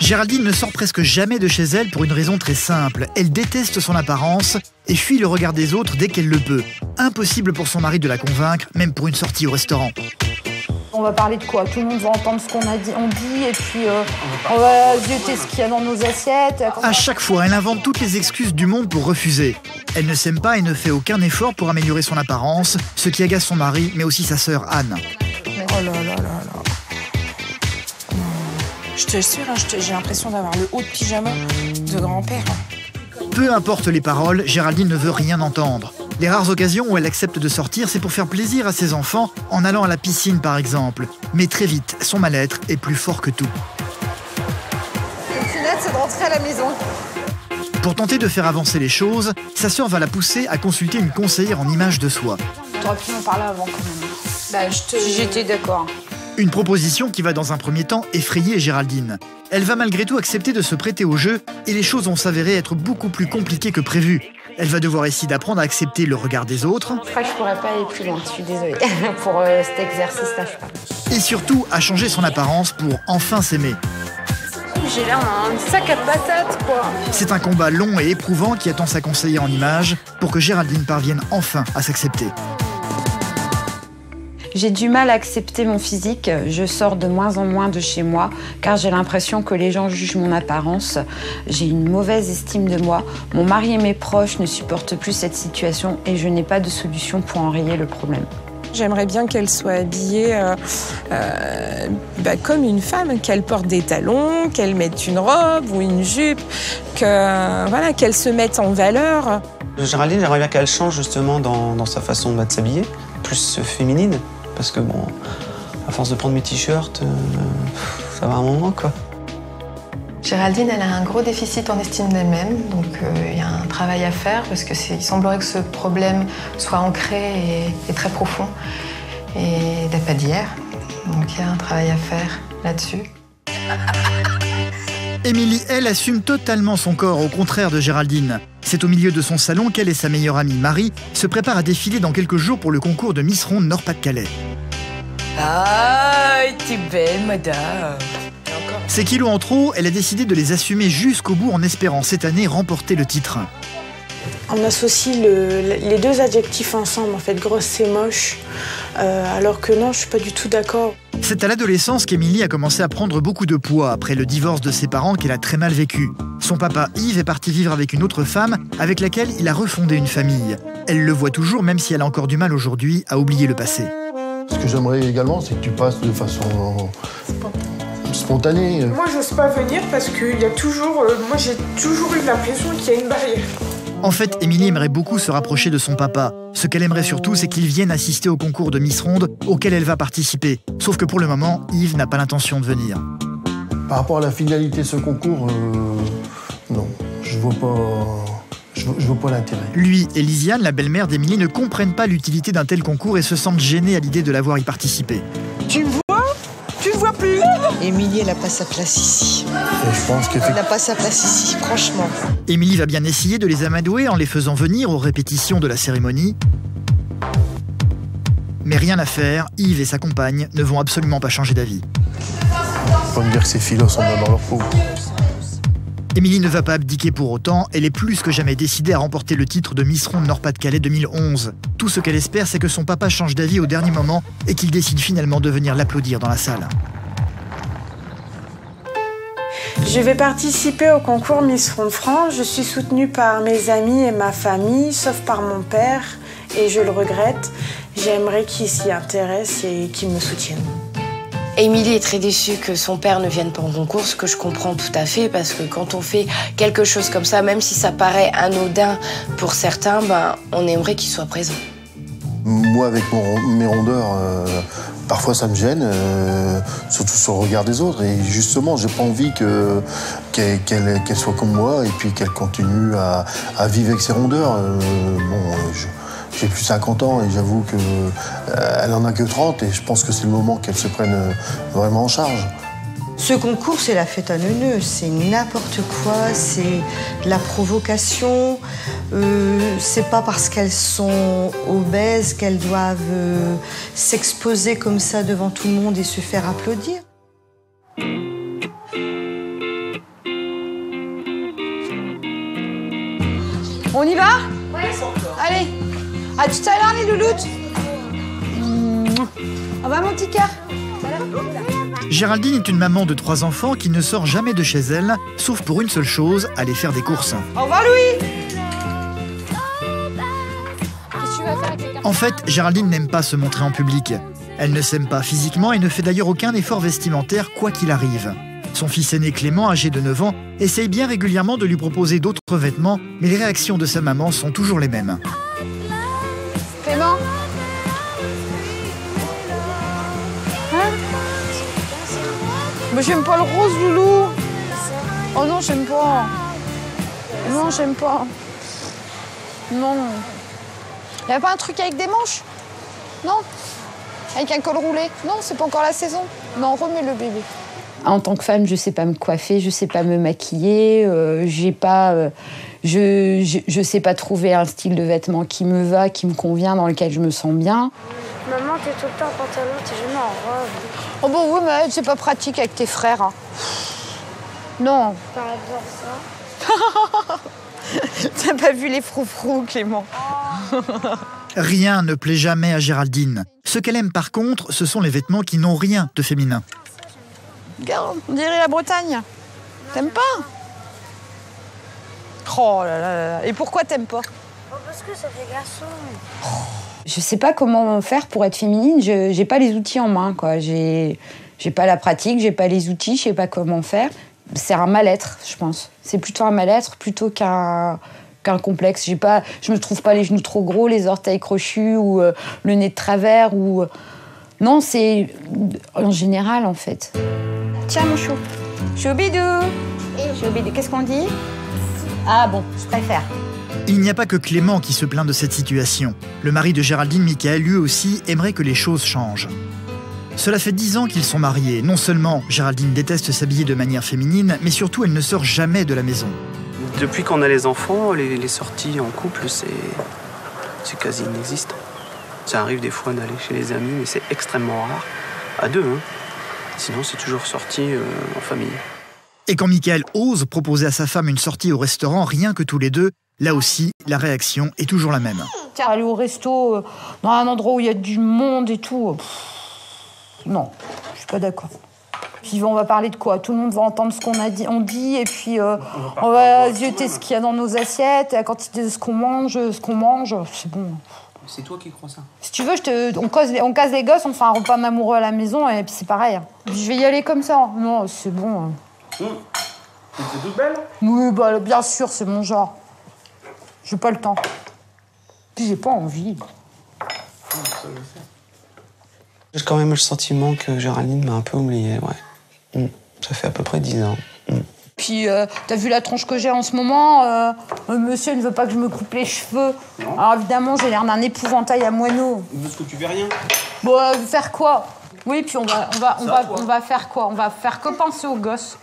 Géraldine ne sort presque jamais de chez elle pour une raison très simple. Elle déteste son apparence et fuit le regard des autres dès qu'elle le peut. Impossible pour son mari de la convaincre, même pour une sortie au restaurant. On va parler de quoi? Tout le monde va entendre ce qu'on a dit, on dit, et puis euh, on va zioter ce qu'il y a dans nos assiettes. À chaque fois, elle invente toutes les excuses du monde pour refuser. Elle ne s'aime pas et ne fait aucun effort pour améliorer son apparence, ce qui agace son mari, mais aussi sa sœur Anne. Oh là là là là. Je te jure, hein, j'ai l'impression d'avoir le haut de pyjama de grand-père. Peu importe les paroles, Géraldine ne veut rien entendre. Les rares occasions où elle accepte de sortir, c'est pour faire plaisir à ses enfants, en allant à la piscine par exemple. Mais très vite, son mal-être est plus fort que tout. Le c'est de rentrer à la maison. Pour tenter de faire avancer les choses, sa sœur va la pousser à consulter une conseillère en image de soi. T'aurais pu m'en parler avant quand même. Bah, te... J'étais d'accord. Une proposition qui va dans un premier temps effrayer Géraldine. Elle va malgré tout accepter de se prêter au jeu et les choses vont s'avérer être beaucoup plus compliquées que prévu. Elle va devoir essayer d'apprendre à accepter le regard des autres Je crois que je pourrais pas aller plus loin, je suis désolée. Pour euh, cet exercice-là, et surtout à changer son apparence pour enfin s'aimer. J'ai l'air d'un sac à patates, quoi. C'est un combat long et éprouvant qui attend sa conseillère en images pour que Géraldine parvienne enfin à s'accepter. J'ai du mal à accepter mon physique. Je sors de moins en moins de chez moi car j'ai l'impression que les gens jugent mon apparence. J'ai une mauvaise estime de moi. Mon mari et mes proches ne supportent plus cette situation et je n'ai pas de solution pour enrayer le problème. J'aimerais bien qu'elle soit habillée euh, euh, bah, comme une femme, qu'elle porte des talons, qu'elle mette une robe ou une jupe, que, voilà, qu'elle se mette en valeur. Géraldine, j'aimerais bien qu'elle change justement dans, dans sa façon bah, de s'habiller, plus féminine, parce que bon, à force de prendre mes t-shirts, euh, ça va un moment quoi. Géraldine, elle a un gros déficit en estime d'elle-même, donc euh, il y a un travail à faire parce que il semblerait que ce problème soit ancré et, et très profond et date pas d'hier. Donc il y a un travail à faire là-dessus. Émilie, elle, assume totalement son corps, au contraire de Géraldine. C'est au milieu de son salon qu'elle et sa meilleure amie Marie se préparent à défiler dans quelques jours pour le concours de Miss Ronde Nord-Pas-de-Calais. Ah, t'es belle, madame. Ces kilos en trop, elle a décidé de les assumer jusqu'au bout en espérant cette année remporter le titre. On associe le- les deux adjectifs ensemble, en fait, grosse et moche, euh, alors que non, je suis pas du tout d'accord. C'est à l'adolescence qu'Émilie a commencé à prendre beaucoup de poids après le divorce de ses parents qu'elle a très mal vécu. Son papa Yves est parti vivre avec une autre femme avec laquelle il a refondé une famille. Elle le voit toujours même si elle a encore du mal aujourd'hui à oublier le passé. Ce que j'aimerais également, c'est que tu passes de façon spontanée. Moi, j'ose pas venir parce qu'il y a toujours. euh, moi, j'ai toujours eu l'impression qu'il y a une barrière. En fait, Émilie aimerait beaucoup se rapprocher de son papa. Ce qu'elle aimerait surtout, c'est qu'il vienne assister au concours de Miss Ronde auquel elle va participer. Sauf que pour le moment, Yves n'a pas l'intention de venir. Par rapport à la finalité de ce concours, euh, non, je vois pas, je vois, je vois pas l'intérêt. Lui et Lisiane, la belle-mère d'Émilie, ne comprennent pas l'utilité d'un tel concours et se sentent gênés à l'idée de l'avoir y participé. Émilie, elle n'a pas sa place ici. Et je pense Elle n'a pas sa place ici, franchement. Émilie va bien essayer de les amadouer en les faisant venir aux répétitions de la cérémonie. Mais rien à faire, Yves et sa compagne ne vont absolument pas changer d'avis. faut me dire que ces filles-là sont bien dans leur peau. Émilie ne va pas abdiquer pour autant, elle est plus que jamais décidée à remporter le titre de Miss Ronde Nord-Pas-de-Calais 2011. Tout ce qu'elle espère, c'est que son papa change d'avis au dernier moment et qu'il décide finalement de venir l'applaudir dans la salle. Je vais participer au concours Miss Ronde France. Je suis soutenue par mes amis et ma famille, sauf par mon père, et je le regrette. J'aimerais qu'il s'y intéresse et qu'il me soutienne. Émilie est très déçue que son père ne vienne pas au concours, ce que je comprends tout à fait, parce que quand on fait quelque chose comme ça, même si ça paraît anodin pour certains, ben, on aimerait qu'il soit présent. Moi, avec mon- mes rondeurs, euh, parfois ça me gêne, euh, surtout sur le regard des autres. Et justement, j'ai pas envie que- qu'elle qu'elle- qu'elle soit comme moi et puis qu'elle continue à, vivre avec ses rondeurs. Euh, bon, j'ai plus 50 ans et j'avoue que euh, en a que 30 et je pense que c'est le moment qu'elle se prenne euh, vraiment en charge. Ce concours, c'est la fête à neuneux, c'est n'importe quoi, c'est la provocation, euh, c'est pas parce qu'elles sont obèses qu'elles doivent euh, s'exposer comme ça devant tout le monde et se faire applaudir. On y va? Ouais. Allez, à tout à l'heure les louloutes. Mmh. On va mon petit cœur. Géraldine est une maman de trois enfants qui ne sort jamais de chez elle, sauf pour une seule chose, aller faire des courses. Au revoir, Louis. En fait, Géraldine n'aime pas se montrer en public. Elle ne s'aime pas physiquement et ne fait d'ailleurs aucun effort vestimentaire quoi qu'il arrive. Son fils aîné Clément, âgé de 9 ans, essaye bien régulièrement de lui proposer d'autres vêtements, mais les réactions de sa maman sont toujours les mêmes. Mais j'aime pas le rose, loulou. Oh non, j'aime pas. Non, j'aime pas. Non. Y a pas un truc avec des manches? Non? Avec un col roulé? Non, c'est pas encore la saison. Non, remets le bébé. En tant que femme, je sais pas me coiffer, je sais pas me maquiller, euh, j'ai pas, euh, je, je, je sais pas trouver un style de vêtement qui me va, qui me convient, dans lequel je me sens bien. Maman, t'es tout le temps en pantalon, t'es jamais en robe. Oh bon, oui, mais c'est pas pratique avec tes frères. hein. Non. Ça T'as pas vu les froufrous, Clément? Rien ne plaît jamais à Géraldine. Ce qu'elle aime par contre, ce sont les vêtements qui n'ont rien de féminin. Regarde, on dirait la Bretagne. T'aimes pas? Oh là là là là. Et pourquoi t'aimes pas? Oh, parce que ça fait garçon. Je sais pas comment faire pour être féminine, je j'ai pas les outils en main, quoi. J'ai j'ai pas la pratique, j'ai pas les outils, je sais pas comment faire. C'est un mal-être, je pense. C'est plutôt un mal-être plutôt qu'un qu'un complexe. J'ai pas, je me trouve pas les genoux trop gros, les orteils crochus ou euh, le nez de travers ou euh, non, c'est en général en fait. Tiens, mon chou. Choubidou. Choubidou, qu'est-ce qu'on dit? Ah bon, je préfère. Il n'y a pas que Clément qui se plaint de cette situation. Le mari de Géraldine, Michael, lui aussi, aimerait que les choses changent. Cela fait dix ans qu'ils sont mariés. Non seulement Géraldine déteste s'habiller de manière féminine, mais surtout elle ne sort jamais de la maison. Depuis qu'on a les enfants, les, les sorties en couple, c'est c'est quasi inexistant. Ça arrive des fois d'aller chez les amis, mais c'est extrêmement rare. À deux, hein. Sinon, c'est toujours sorti euh, en famille. Et quand Michael ose proposer à sa femme une sortie au restaurant, rien que tous les deux, là aussi, la réaction est toujours la même. Tiens, aller au resto, euh, dans un endroit où il y a du monde et tout. euh, pff, non, je suis pas d'accord. Puis on va parler de quoi? Tout le monde va entendre ce qu'on a dit, on dit, et puis euh, on va zioter ce qu'il y a dans nos assiettes, la quantité de ce qu'on mange, ce qu'on mange. C'est bon. C'est toi qui crois ça Si tu veux, je te, on, cause on casse les gosses, on fait un repas d'amoureux à la maison, et puis c'est pareil. Puis je vais y aller comme ça. Non, c'est bon. T'es toute belle Oui, bah, bien sûr, c'est mon genre. J'ai pas le temps. Puis j'ai pas envie. J'ai quand même le sentiment que Géraldine m'a un peu oublié, ouais. Mm. Ça fait à peu près dix ans. Mm. Puis, euh, t'as vu la tronche que j'ai en ce moment euh, euh, Monsieur ne veut pas que je me coupe les cheveux. Alors évidemment, j'ai l'air d'un épouvantail à moineau. Parce que tu fais rien Bon, euh, faire quoi? Oui, puis on va, on va, on va, on va faire quoi? On va faire que penser aux gosses.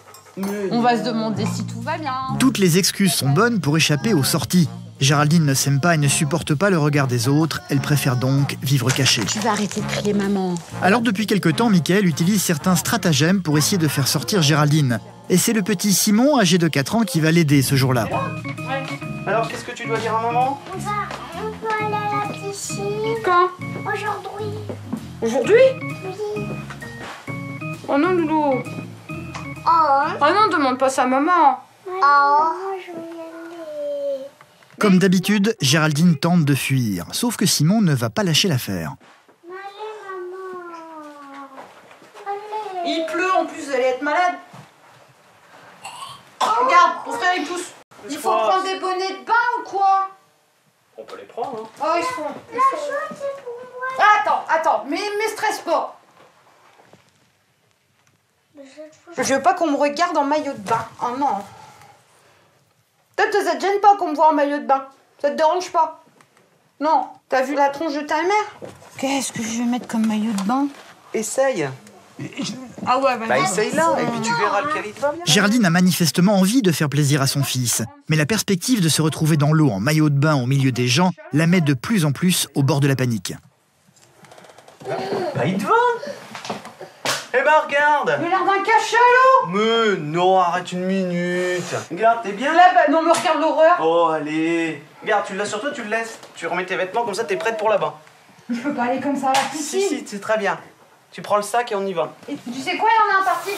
On va se demander si tout va bien. Toutes les excuses sont bonnes pour échapper aux sorties. Géraldine ne s'aime pas et ne supporte pas le regard des autres, elle préfère donc vivre cachée. Tu vas arrêter de crier maman. Alors depuis quelque temps, Michael utilise certains stratagèmes pour essayer de faire sortir Géraldine. Et c'est le petit Simon, âgé de 4 ans, qui va l'aider ce jour-là. Alors, qu'est-ce que tu dois dire à maman? On va, on peut aller à la piscine. Quand? Aujourd'hui. Aujourd'hui? Oui. Oh non, Loulou. Oh. Oh non, demande pas ça à maman. Oh. Je vais y aller. Comme d'habitude, Géraldine tente de fuir, sauf que Simon ne va pas lâcher l'affaire. Il pleut en plus, vous allez être malade. Regarde, on fait avec tous. Il faut prendre des bonnets de bain ou quoi On peut les prendre, hein. Oh, ils sont. ils La sont- chaude, c'est pour moi. Ah, Attends, attends, mais, mais stresse pas. Je veux pas qu'on me regarde en maillot de bain. Oh non. Toi, toi, ça te gêne pas qu'on me voit en maillot de bain Ça te dérange pas Non. T'as vu la tronche de ta mère Qu'est-ce que je vais mettre comme maillot de bain Essaye Ah ouais, Bah essaye là, et puis tu verras lequel il te va bien. Géraldine a manifestement envie de faire plaisir à son fils, mais la perspective de se retrouver dans l'eau en maillot de bain au milieu des gens la met de plus en plus au bord de la panique. Bah il te va Eh ben regarde J'ai l'air d'un cachalot Mais non, arrête une minute Regarde, t'es bien Là, bah, non, me regarde l'horreur Oh, allez Regarde, tu l'as sur toi, tu le laisses. Tu remets tes vêtements, comme ça t'es prête pour là-bas. Je peux pas aller comme ça à la Si, piscine. si, c'est très bien. Tu prends le sac et on y va. Et tu sais quoi, il y en a un parti?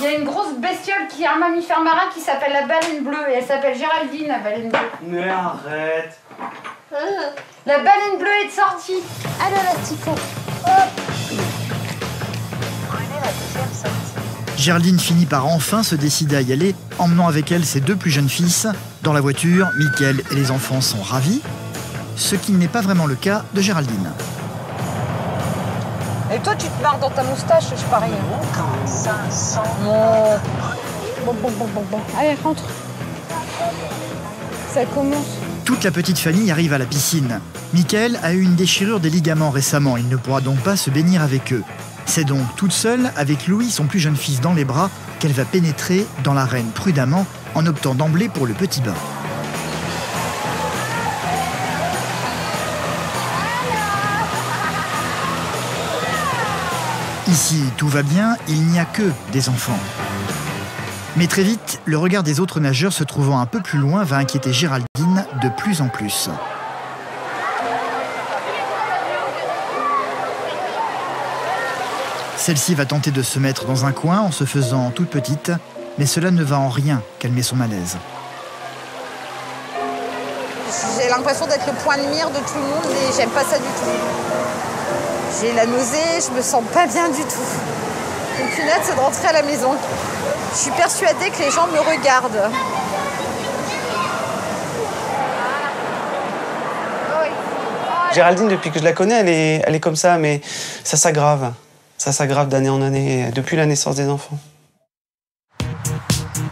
Il y a une grosse bestiole qui est un mammifère marin qui s'appelle la baleine bleue. Et elle s'appelle Géraldine, la baleine bleue. Mais arrête. La baleine bleue est de sortie. Allez, la Tico. Gerline finit par enfin se décider à y aller, emmenant avec elle ses deux plus jeunes fils. Dans la voiture, Mickaël et les enfants sont ravis, ce qui n'est pas vraiment le cas de Géraldine. Et toi, tu te marres dans ta moustache, je parie. Bon. Bon, bon, bon, bon, bon. Allez, rentre. Ça commence. Toute la petite famille arrive à la piscine. Mickaël a eu une déchirure des ligaments récemment, il ne pourra donc pas se bénir avec eux. C'est donc toute seule, avec Louis, son plus jeune fils, dans les bras, qu'elle va pénétrer dans l'arène prudemment, en optant d'emblée pour le petit bain. Ici, tout va bien, il n'y a que des enfants. Mais très vite, le regard des autres nageurs se trouvant un peu plus loin va inquiéter Géraldine de plus en plus. Celle-ci va tenter de se mettre dans un coin en se faisant toute petite, mais cela ne va en rien calmer son malaise. J'ai l'impression d'être le point de mire de tout le monde et j'aime pas ça du tout. J'ai la nausée, je me sens pas bien du tout. Donc une hâte, c'est de rentrer à la maison. Je suis persuadée que les gens me regardent. Géraldine, depuis que je la connais, elle est, elle est comme ça, mais ça s'aggrave. Ça s'aggrave d'année en année, depuis la naissance des enfants.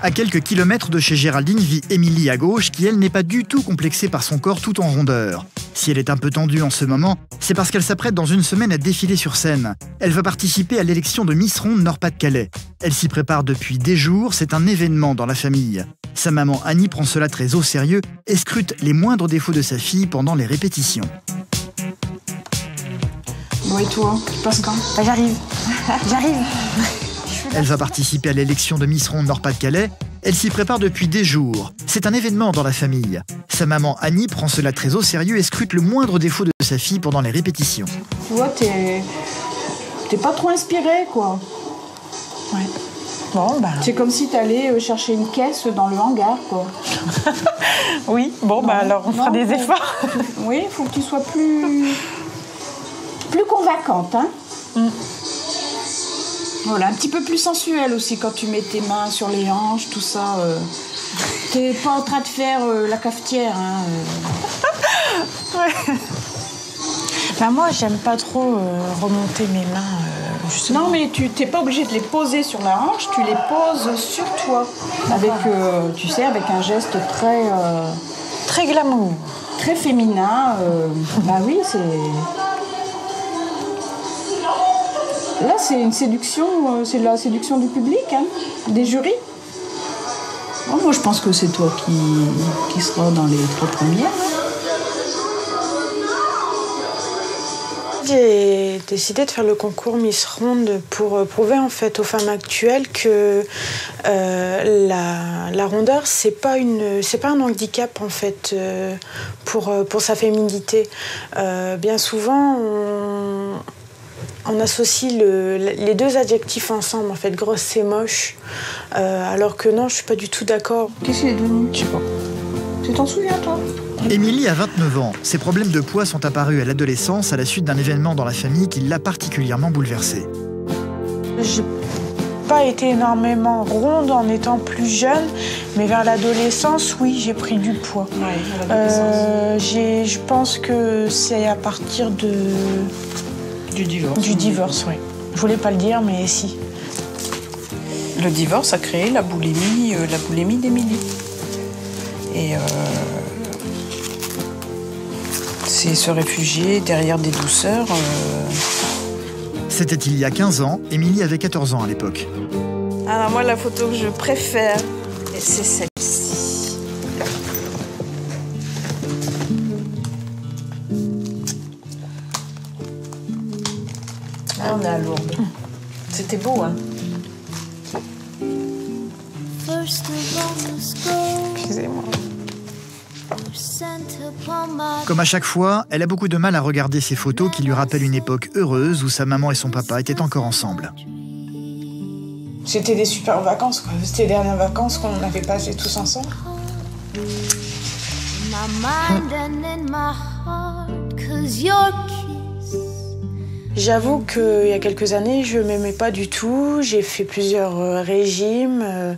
À quelques kilomètres de chez Géraldine vit Émilie à gauche, qui elle n'est pas du tout complexée par son corps tout en rondeur. Si elle est un peu tendue en ce moment, c'est parce qu'elle s'apprête dans une semaine à défiler sur scène. Elle va participer à l'élection de Miss Ronde Nord-Pas-de-Calais. Elle s'y prépare depuis des jours, c'est un événement dans la famille. Sa maman Annie prend cela très au sérieux et scrute les moindres défauts de sa fille pendant les répétitions. Bon, et toi Tu passes quand Bah, j'arrive. J'arrive. Elle va participer à l'élection de Miss Ronde Nord-Pas-de-Calais. Elle s'y prépare depuis des jours. C'est un événement dans la famille. Sa maman Annie prend cela très au sérieux et scrute le moindre défaut de sa fille pendant les répétitions. Tu vois, t'es. T'es pas trop inspiré, quoi. Ouais. Bon, bah. C'est comme si t'allais euh, chercher une caisse dans le hangar, quoi. Oui, bon, bah alors on fera des efforts. Oui, il faut que tu sois plus. Plus convaincante, hein. Mm. Voilà, un petit peu plus sensuelle aussi quand tu mets tes mains sur les hanches, tout ça. euh. T'es pas en train de faire euh, la cafetière, hein. euh. Bah, moi, j'aime pas trop euh, remonter mes mains. justement. Non, mais tu t'es pas obligé de les poser sur la hanche, tu les poses sur toi. Avec, tu sais, avec un geste très. Très glamour. très féminin. bah oui, c'est. Là, c'est une séduction, euh, c'est la séduction du public, hein, des jurys. Moi, je pense que c'est toi qui, seras dans les trois premières. hein. J'ai décidé de faire le concours Miss Ronde pour euh, prouver en fait aux femmes actuelles que euh, la, rondeur c'est pas pas un handicap en fait pour sa féminité. Bien souvent on associe le- les deux adjectifs ensemble en fait grosse et moche Euh, alors que non je suis pas du tout d'accord. Qu'est-ce qu'il est devenu Je sais pas. Tu t'en souviens, toi? Émilie a 29 ans. Ses problèmes de poids sont apparus à l'adolescence à la suite d'un événement dans la famille qui l'a particulièrement bouleversée. J'ai pas été énormément ronde en étant plus jeune, mais vers l'adolescence, oui, j'ai pris du poids. Euh, j'ai- je pense que c'est à partir de, Du divorce. du divorce, oui. Je voulais pas le dire, mais si. Le divorce a créé la boulimie, euh, la boulimie d'Émilie. Et euh, c'est se réfugier derrière des douceurs. euh, C'était il y a 15 ans, Émilie avait 14 ans à l'époque. Alors moi, la photo que je préfère, c'est celle-ci. C'était beau, hein Excusez-moi. Comme à chaque fois, elle a beaucoup de mal à regarder ces photos qui lui rappellent une époque heureuse où sa maman et son papa étaient encore ensemble. C'était des super vacances, quoi. C'était les dernières vacances qu'on avait passées tous ensemble. J'avoue qu'il y a quelques années, je m'aimais pas du tout. J'ai fait plusieurs euh, régimes. euh,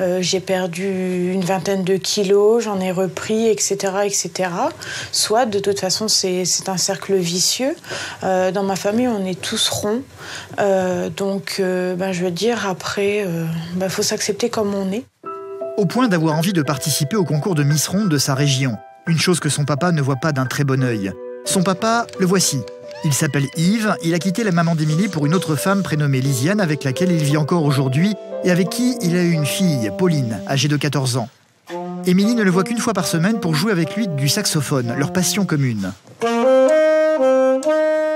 euh, j'ai perdu une vingtaine de kilos, j'en ai repris, etc. etc. Soit, de toute façon, c'est un cercle vicieux. Dans ma famille, on est tous ronds. Donc, ben, je veux dire, après, il faut s'accepter comme on est. Au point d'avoir envie de participer au concours de Miss Ronde de sa région. Une chose que son papa ne voit pas d'un très bon œil. Son papa, le voici. Il s'appelle Yves, il a quitté la maman d'Émilie pour une autre femme prénommée Lisiane avec laquelle il vit encore aujourd'hui et avec qui il a eu une fille, Pauline, âgée de 14 ans. Émilie ne le voit qu'une fois par semaine pour jouer avec lui du saxophone, leur passion commune.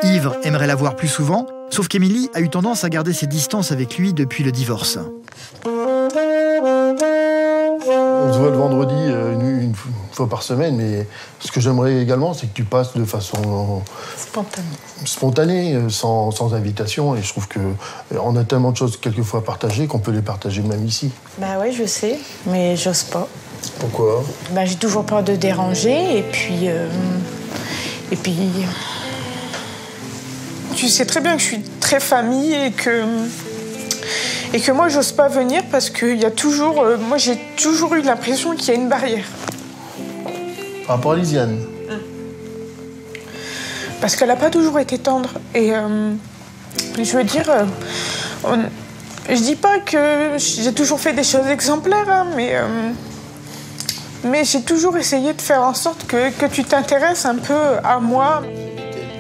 Yves aimerait la voir plus souvent, sauf qu'Émilie a eu tendance à garder ses distances avec lui depuis le divorce. On se voit le vendredi euh, une, une fois par semaine, mais ce que j'aimerais également, c'est que tu passes de façon Spontané. spontanée, euh, sans, sans invitation. Et je trouve que euh, on a tellement de choses quelquefois à partager qu'on peut les partager même ici. Bah oui, je sais, mais j'ose pas. Pourquoi? Bah, j'ai toujours peur de déranger et puis. euh, et puis. Tu sais très bien que je suis très famille et que. Et que moi, j'ose pas venir parce qu'il y a toujours. euh, moi, j'ai toujours eu l'impression qu'il y a une barrière. Par rapport à Lisiane Parce qu'elle n'a pas toujours été tendre. Et euh, je veux dire, euh, on- je dis pas que j'ai toujours fait des choses exemplaires, hein, mais, euh, mais j'ai toujours essayé de faire en sorte que, que tu t'intéresses un peu à moi.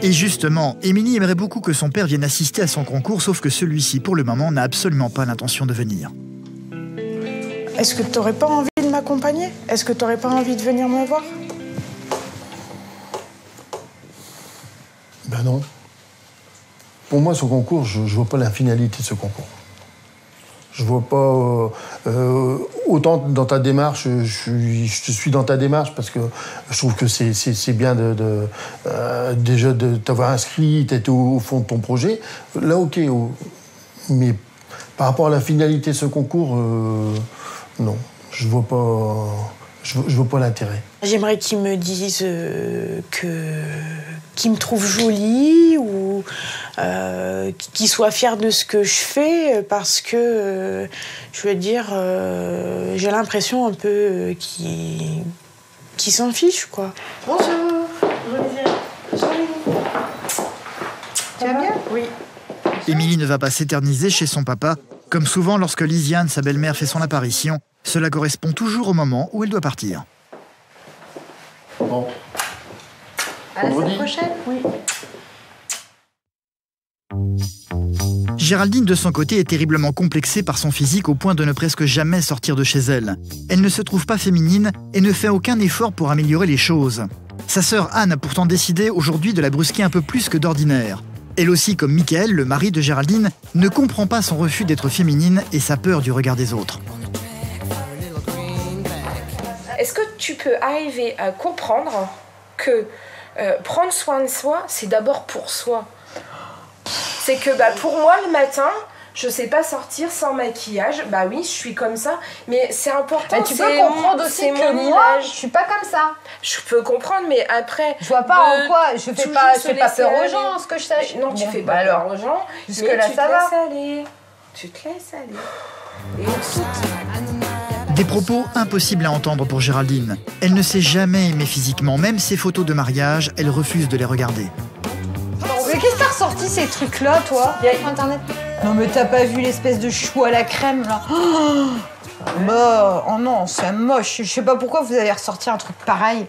Et justement, Émilie aimerait beaucoup que son père vienne assister à son concours, sauf que celui-ci, pour le moment, n'a absolument pas l'intention de venir. Est-ce que tu n'aurais pas envie de m'accompagner? Est-ce que tu n'aurais pas envie de venir me voir? Ben non. Pour moi, ce concours, je ne vois pas la finalité de ce concours. Je vois pas. euh, euh, autant dans ta démarche, je je suis dans ta démarche parce que je trouve que c'est- bien de, euh, déjà de t'avoir inscrit, d'être au, fond de ton projet. Là, ok. au- mais par rapport à la finalité de ce concours, non. Je vois pas. Je, vois- je vois pas l'intérêt. J'aimerais qu'ils me disent euh, que qu'ils me trouvent jolie ou euh, qu'ils soient fiers de ce que je fais euh, parce que euh, je veux dire euh, j'ai l'impression un peu euh, qu'ils s'en fichent quoi. Bonjour. Tu vas bien? Oui. Émilie ne va pas s'éterniser chez son papa. Comme souvent lorsque Lisiane, sa belle-mère, fait son apparition, cela correspond toujours au moment où elle doit partir. Bon. À la semaine prochaine Oui. Géraldine, de son côté, est terriblement complexée par son physique au point de ne presque jamais sortir de chez elle. Elle ne se trouve pas féminine et ne fait aucun effort pour améliorer les choses. Sa sœur Anne a pourtant décidé aujourd'hui de la brusquer un peu plus que d'ordinaire. Elle aussi, comme Michael, le mari de Géraldine, ne comprend pas son refus d'être féminine et sa peur du regard des autres. Est-ce que tu peux arriver à comprendre que euh, prendre soin de soi, c'est d'abord pour soi? C'est que bah, pour moi, le matin, je sais pas sortir sans maquillage. Bah oui, je suis comme ça. Mais c'est important. Mais tu peux comprendre aussi que moi, je suis pas comme ça. Je peux comprendre, mais après. Je vois pas en quoi. Je fais pas, je fais pas peur aux gens, ce que je sache. Mais Non, tu Bon, fais bah pas alors. peur aux gens. Jusque mais là, tu ça te va. laisses aller. Tu te laisses aller. Et tout. Des propos impossibles à entendre pour Géraldine. Elle ne s'est jamais aimée physiquement, même ses photos de mariage, elle refuse de les regarder. Mais qu'est-ce que t'as ressorti ces trucs-là, toi Il y a sur internet? Non, mais t'as pas vu l'espèce de chou à la crème, là? Oh, Bah, oh non, c'est moche. Je sais pas pourquoi vous avez ressorti un truc pareil.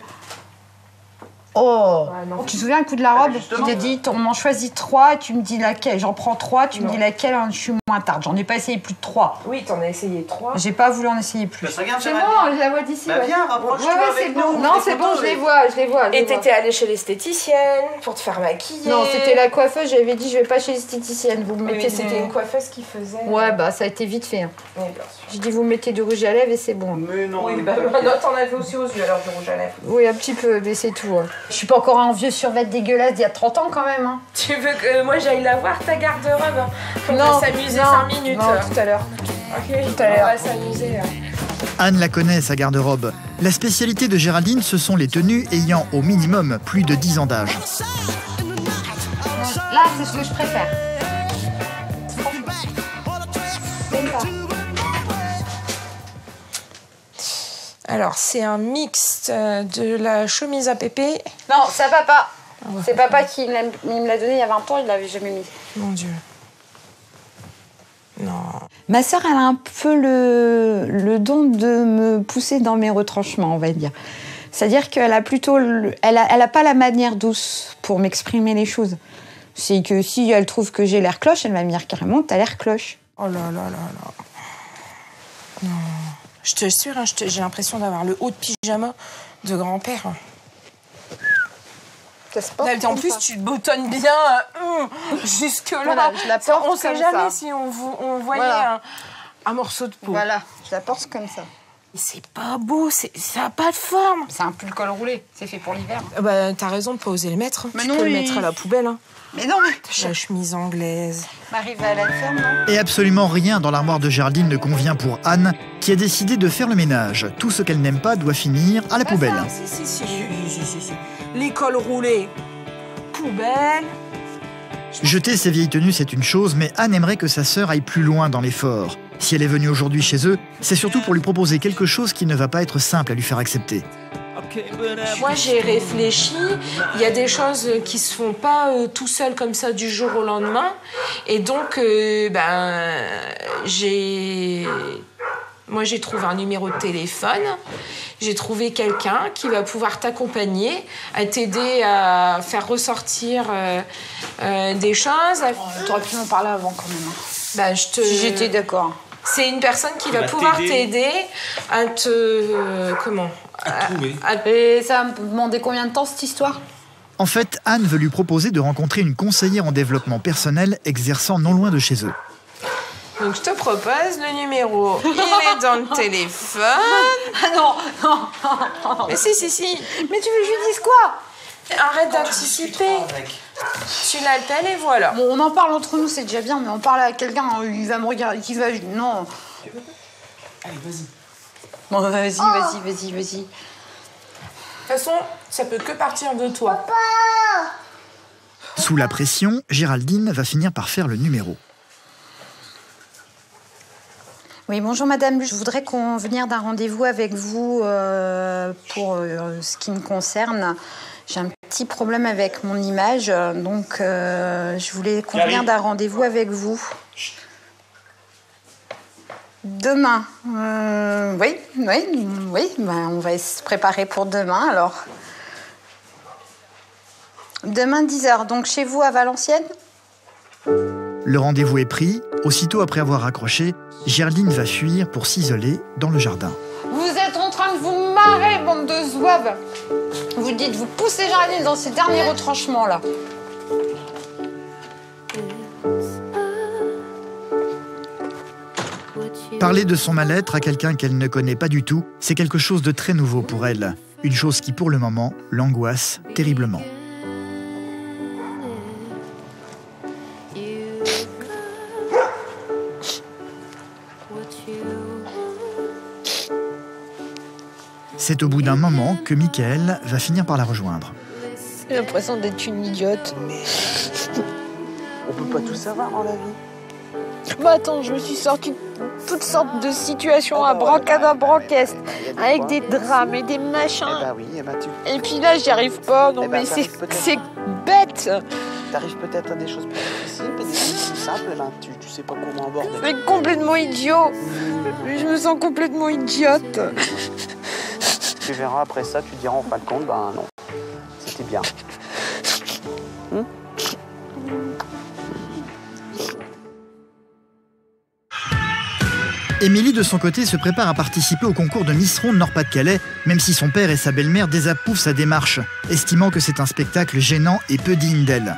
Oh Tu te souviens le coup de la robe Je t'ai dit, on m'en choisit trois, tu me dis laquelle. J'en prends trois, tu me dis laquelle, hein, je suis moins tard. J'en ai pas essayé plus de trois. Oui, t'en as essayé trois. J'ai pas voulu en essayer plus. Bah, regarde, C'est ça bon, je la vois d'ici. Bah, ouais. viens, rapproche-toi Ouais, avec nous, Non, c'est bon, je les vois, je les vois. je Et t'étais allée chez l'esthéticienne pour te faire maquiller. Non, c'était la coiffeuse, j'avais dit je vais pas chez l'esthéticienne, vous me mettez c'était une coiffeuse qui faisait. Ouais, bah ça a été vite fait. hein. Oui, bien sûr. J'ai dit vous mettez du rouge à lèvres et c'est bon. Mais non. Oui, bah, non, t'en avais aussi aux yeux alors du rouge à lèvres. Oui, un petit peu, mais c'est tout. hein. Je suis pas encore un vieux survêt dégueulasse d'il y a 30 ans quand même. Hein. Tu veux que moi j'aille la voir ta garde-robe Non, va s'amuser non, 5 minutes. non, tout à l'heure. Ok, tout à l'heure. On va s'amuser. hein. Anne la connaît, sa garde-robe. La spécialité de Géraldine, ce sont les tenues ayant au minimum plus de 10 ans d'âge. Là, c'est ce que je préfère. Alors, c'est un mix euh, de la chemise à pépé. Non, ça papa. C'est papa qui me l'a- il me l'a donné il y a 20 ans, il l'avait jamais mis. Mon Dieu. Non. Ma sœur, elle a un peu le, le don de me pousser dans mes retranchements, on va dire. C'est-à-dire qu'elle a plutôt, le- elle a, elle a pas la manière douce pour m'exprimer les choses. C'est que si elle trouve que j'ai l'air cloche, elle va me dire carrément, t'as l'air cloche. Oh là là là là. Non. Je te jure, hein, j'ai l'impression d'avoir le haut de pyjama de grand-père. Ça se porte En plus, ça. tu te boutonnes bien euh, hum, jusque-là. Voilà, je la porte on sait comme jamais ça. si on, vo- on voyait Voilà. un, un morceau de peau. Voilà, je la porte comme ça. C'est pas beau, c'est- ça a pas de forme. C'est un pull col roulé, c'est fait pour l'hiver. Ah Bah, t'as raison de pas oser le mettre. Mais tu non, peux le mais- mettre à la poubelle. Hein. Mais non, mais La chemise anglaise. Marie va à la ferme, non? Et absolument rien dans l'armoire de Géraldine ne convient pour Anne, qui a décidé de faire le ménage. Tout ce qu'elle n'aime pas doit finir à la poubelle. Ah, si, si, si, si, si, si. L'école roulée, poubelle. Jeter ses vieilles tenues, c'est une chose, mais Anne aimerait que sa sœur aille plus loin dans l'effort. Si elle est venue aujourd'hui chez eux, c'est surtout pour lui proposer quelque chose qui ne va pas être simple à lui faire accepter. Moi, j'ai réfléchi. Il y a des choses qui se font pas euh, tout seul comme ça du jour au lendemain. Et donc, euh, ben, j'ai. Moi, j'ai trouvé un numéro de téléphone. J'ai trouvé quelqu'un qui va pouvoir t'accompagner, à t'aider à faire ressortir euh, euh, des choses. T'aurais pu m'en parler avant quand même. hein. Ben, je te... Si j'étais d'accord. C'est une personne qui, va, va pouvoir t'aider. à te. euh, comment? À trouver. à- Et ça va me demander combien de temps cette histoire? En fait, Anne veut lui proposer de rencontrer une conseillère en développement personnel exerçant non loin de chez eux. Donc, je te propose le numéro. Il est dans le téléphone. Ah non, non, non, non. Mais si, si, si. Mais tu veux que je lui dise quoi? Arrête d'anticiper. Tu l'appelles et voilà. Bon, on en parle entre nous, c'est déjà bien, mais on parle à quelqu'un, hein, il va me regarder, qui va... Non. Allez, vas-y. Bon, vas-y, vas-y, vas-y, vas-y. De toute façon, ça peut que partir de toi. Sous la pression, Géraldine va finir par faire le numéro. Oui, bonjour madame, je voudrais convenir d'un rendez-vous avec vous euh, pour euh, ce qui me concerne. J'ai un petit problème avec mon image, donc euh, je voulais convenir d'un rendez-vous avec vous. Demain. Oui, oui, oui, ben, on va se préparer pour demain alors. Demain 10h, donc chez vous à Valenciennes? Le rendez-vous est pris. Aussitôt après avoir raccroché, Géraldine va fuir pour s'isoler dans le jardin. Vous êtes en train de vous marrer, bande de zouaves Vous dites, vous poussez Géraldine dans ces derniers retranchements, là. Parler de son mal-être à quelqu'un qu'elle ne connaît pas du tout, c'est quelque chose de très nouveau pour elle. Une chose qui, pour le moment, l'angoisse terriblement. C'est au bout d'un moment que Michael va finir par la rejoindre. J'ai l'impression d'être une idiote. On peut pas tout savoir dans la vie. Bah attends, je me suis sortie de toutes sortes de situations à bracadabranquest, avec des drames et des machins. Eh bah oui, eh bah tu Et puis là, j'y arrive pas. Non, Eh ben, mais c'est bête. arrives peut-être à des choses plus difficiles, des choses plus simples, là, tu, tu sais pas comment aborder. C'est complètement idiot. Je me sens complètement idiote. Tu verras après ça, tu diras en fin de compte, ben non, c'était bien. Émilie, de son côté, se prépare à participer au concours de Miss Ronde Nord-Pas-de-Calais, même si son père et sa belle-mère désapprouvent sa démarche, estimant que c'est un spectacle gênant et peu digne d'elle.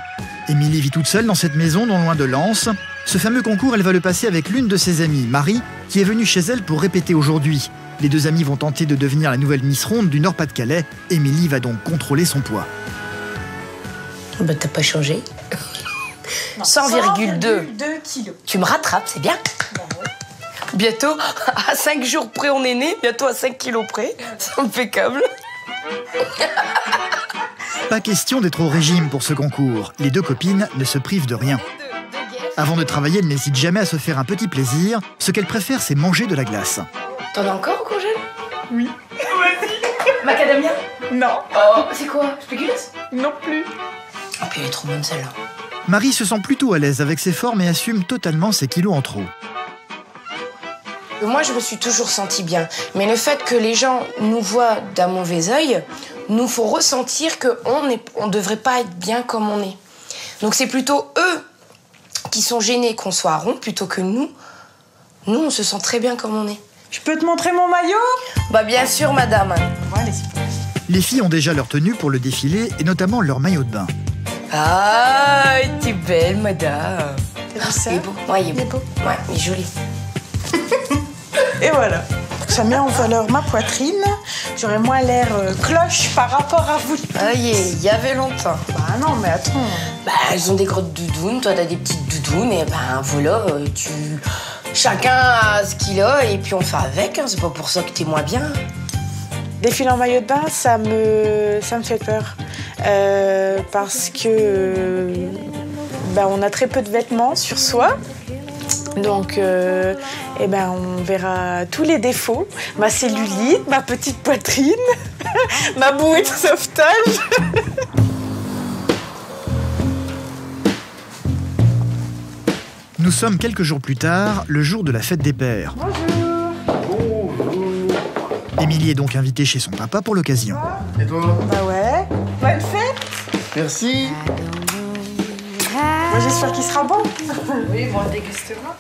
Émilie vit toute seule dans cette maison, non loin de Lens. Ce fameux concours, elle va le passer avec l'une de ses amies, Marie, qui est venue chez elle pour répéter aujourd'hui. Les deux amies vont tenter de devenir la nouvelle Miss Ronde du Nord-Pas-de-Calais. Émilie va donc contrôler son poids. Bah, t'as pas changé. 100,2 kilos. Tu me rattrapes, c'est bien. Bientôt, à 5 jours près, on est né. Bientôt à 5 kilos près. C'est impeccable. Pas question d'être au régime pour ce concours. Les deux copines ne se privent de rien. Avant de travailler, elles n'hésitent jamais à se faire un petit plaisir. Ce qu'elles préfèrent, c'est manger de la glace. T'en as encore au congèle Oui. Macadamia? Non. Oh, c'est quoi? Spéculoos Non plus. Oh, puis elle est trop bonne celle-là. Marie se sent plutôt à l'aise avec ses formes et assume totalement ses kilos en trop. Moi, je me suis toujours sentie bien. Mais le fait que les gens nous voient d'un mauvais œil nous faut ressentir qu'on ne on devrait pas être bien comme on est. Donc c'est plutôt eux qui sont gênés qu'on soit rond plutôt que nous. Nous, on se sent très bien comme on est. Je peux te montrer mon maillot? Bah bien sûr, madame. Les filles ont déjà leur tenue pour le défilé et notamment leur maillot de bain. Ah, t'es belle, madame. T'as vu ça Il est beau. Ouais, il est beau. Ouais, il est joli. Et voilà. Ça met en valeur ma poitrine. J'aurais moins l'air euh, cloche par rapport à vous. Ah, il y avait longtemps. Bah non, mais attends. Bah, elles ont des grosses doudounes, toi t'as des petites doudounes, et ben voilà, euh, tu. Chacun a ce qu'il a, et puis on fait avec, hein. c'est pas pour ça que t'es moins bien. Défiler en maillot de bain, ça me, ça me fait peur. Euh, parce que euh, ben, on a très peu de vêtements sur soi. Donc, euh, eh ben, on verra tous les défauts. Ma cellulite, ma petite poitrine, ma bouée de sauvetage. Nous sommes quelques jours plus tard, le jour de la fête des pères. Émilie est donc invitée chez son papa pour l'occasion. Et toi Bah ouais. Bonne fête. Merci. Moi, j'espère qu'il sera bon. Oui, bon, on dégustera.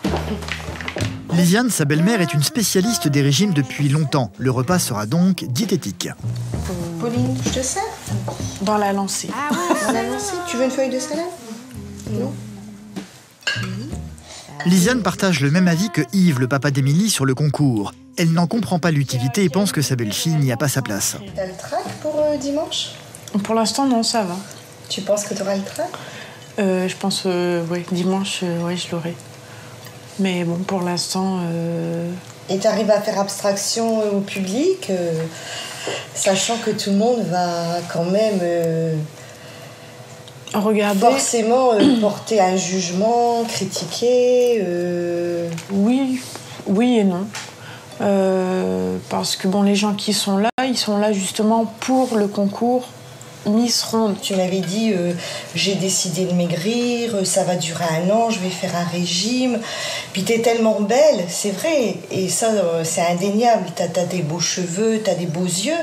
Lisiane, sa belle-mère, est une spécialiste des régimes depuis longtemps. Le repas sera donc diététique. Pauline, je te sers Dans la lancée. On a lancé. Tu veux une feuille de salade? Non Lisiane partage le même avis que Yves, le papa d'Émilie, sur le concours. Elle n'en comprend pas l'utilité et pense que sa belle-fille n'y a pas sa place. T'as le trac pour euh, dimanche? Pour l'instant, non, ça va. Tu penses que t'auras le trac? Euh, je pense, euh, ouais, dimanche, euh, ouais, je l'aurai. Mais bon, pour l'instant, euh, Et t'arrives à faire abstraction au public, euh, sachant que tout le monde va quand même euh, regardez. forcément euh, porter un jugement, critiquer. euh, Oui, oui et non. Euh, parce que bon, les gens qui sont là, ils sont là justement pour le concours Miss Ronde. Tu m'avais dit, euh, j'ai décidé de maigrir, ça va durer un an, je vais faire un régime. Puis t'es tellement belle, c'est vrai, et ça, c'est indéniable. T'as as des beaux cheveux, t'as des beaux yeux.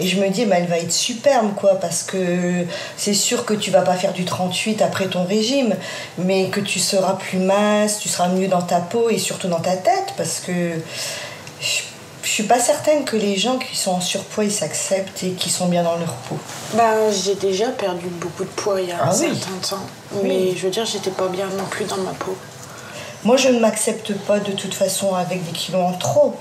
Et je me dis, mais elle va être superbe, quoi, parce que c'est sûr que tu vas pas faire du 38 après ton régime, mais que tu seras plus mince, tu seras mieux dans ta peau et surtout dans ta tête, parce que je, je suis pas certaine que les gens qui sont en surpoids, ils s'acceptent et qui sont bien dans leur peau. Ben, j'ai déjà perdu beaucoup de poids il y a Ah un oui. certain temps. Oui. Mais je veux dire, j'étais pas bien non plus dans ma peau. Moi, je ne m'accepte pas de toute façon avec des kilos en trop.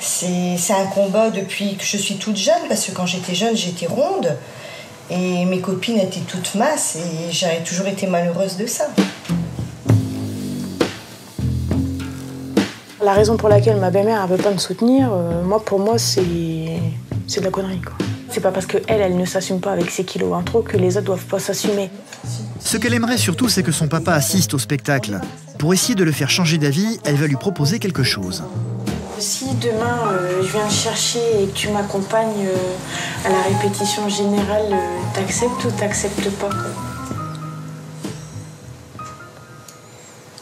C'est c'est un combat depuis que je suis toute jeune, parce que quand j'étais jeune, j'étais ronde. Et mes copines étaient toutes minces, et j'ai toujours été malheureuse de ça. La raison pour laquelle ma belle-mère ne veut pas me soutenir, euh, moi, pour moi, c'est c'est de la connerie, quoi. C'est pas parce que elle, elle ne s'assume pas avec ses kilos en trop que les autres doivent pas s'assumer. Ce qu'elle aimerait surtout, c'est que son papa assiste au spectacle. Pour essayer de le faire changer d'avis, elle va lui proposer quelque chose. Si demain euh, je viens te chercher et que tu m'accompagnes euh, à la répétition générale, euh, t'acceptes ou t'acceptes pas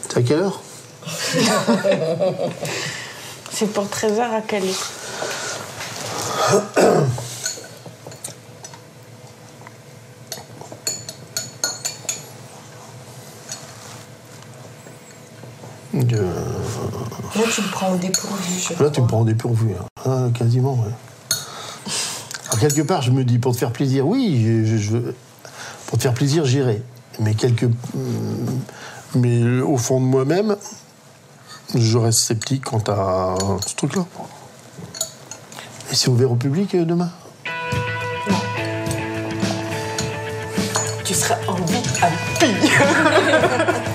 C'est à quelle heure? C'est pour 13h à Calais. Je- Là, tu le prends au dépourvu. je Là, tu me prends au dépourvu. hein. Ah, quasiment, ouais. Alors, quelque part, je me dis, pour te faire plaisir, oui, je, je- je- pour te faire plaisir, j'irai. Mais quelque, hum, mais au fond de moi-même, je reste sceptique quant à ce truc-là. Et c'est ouvert au public euh, demain? Tu seras en VIP.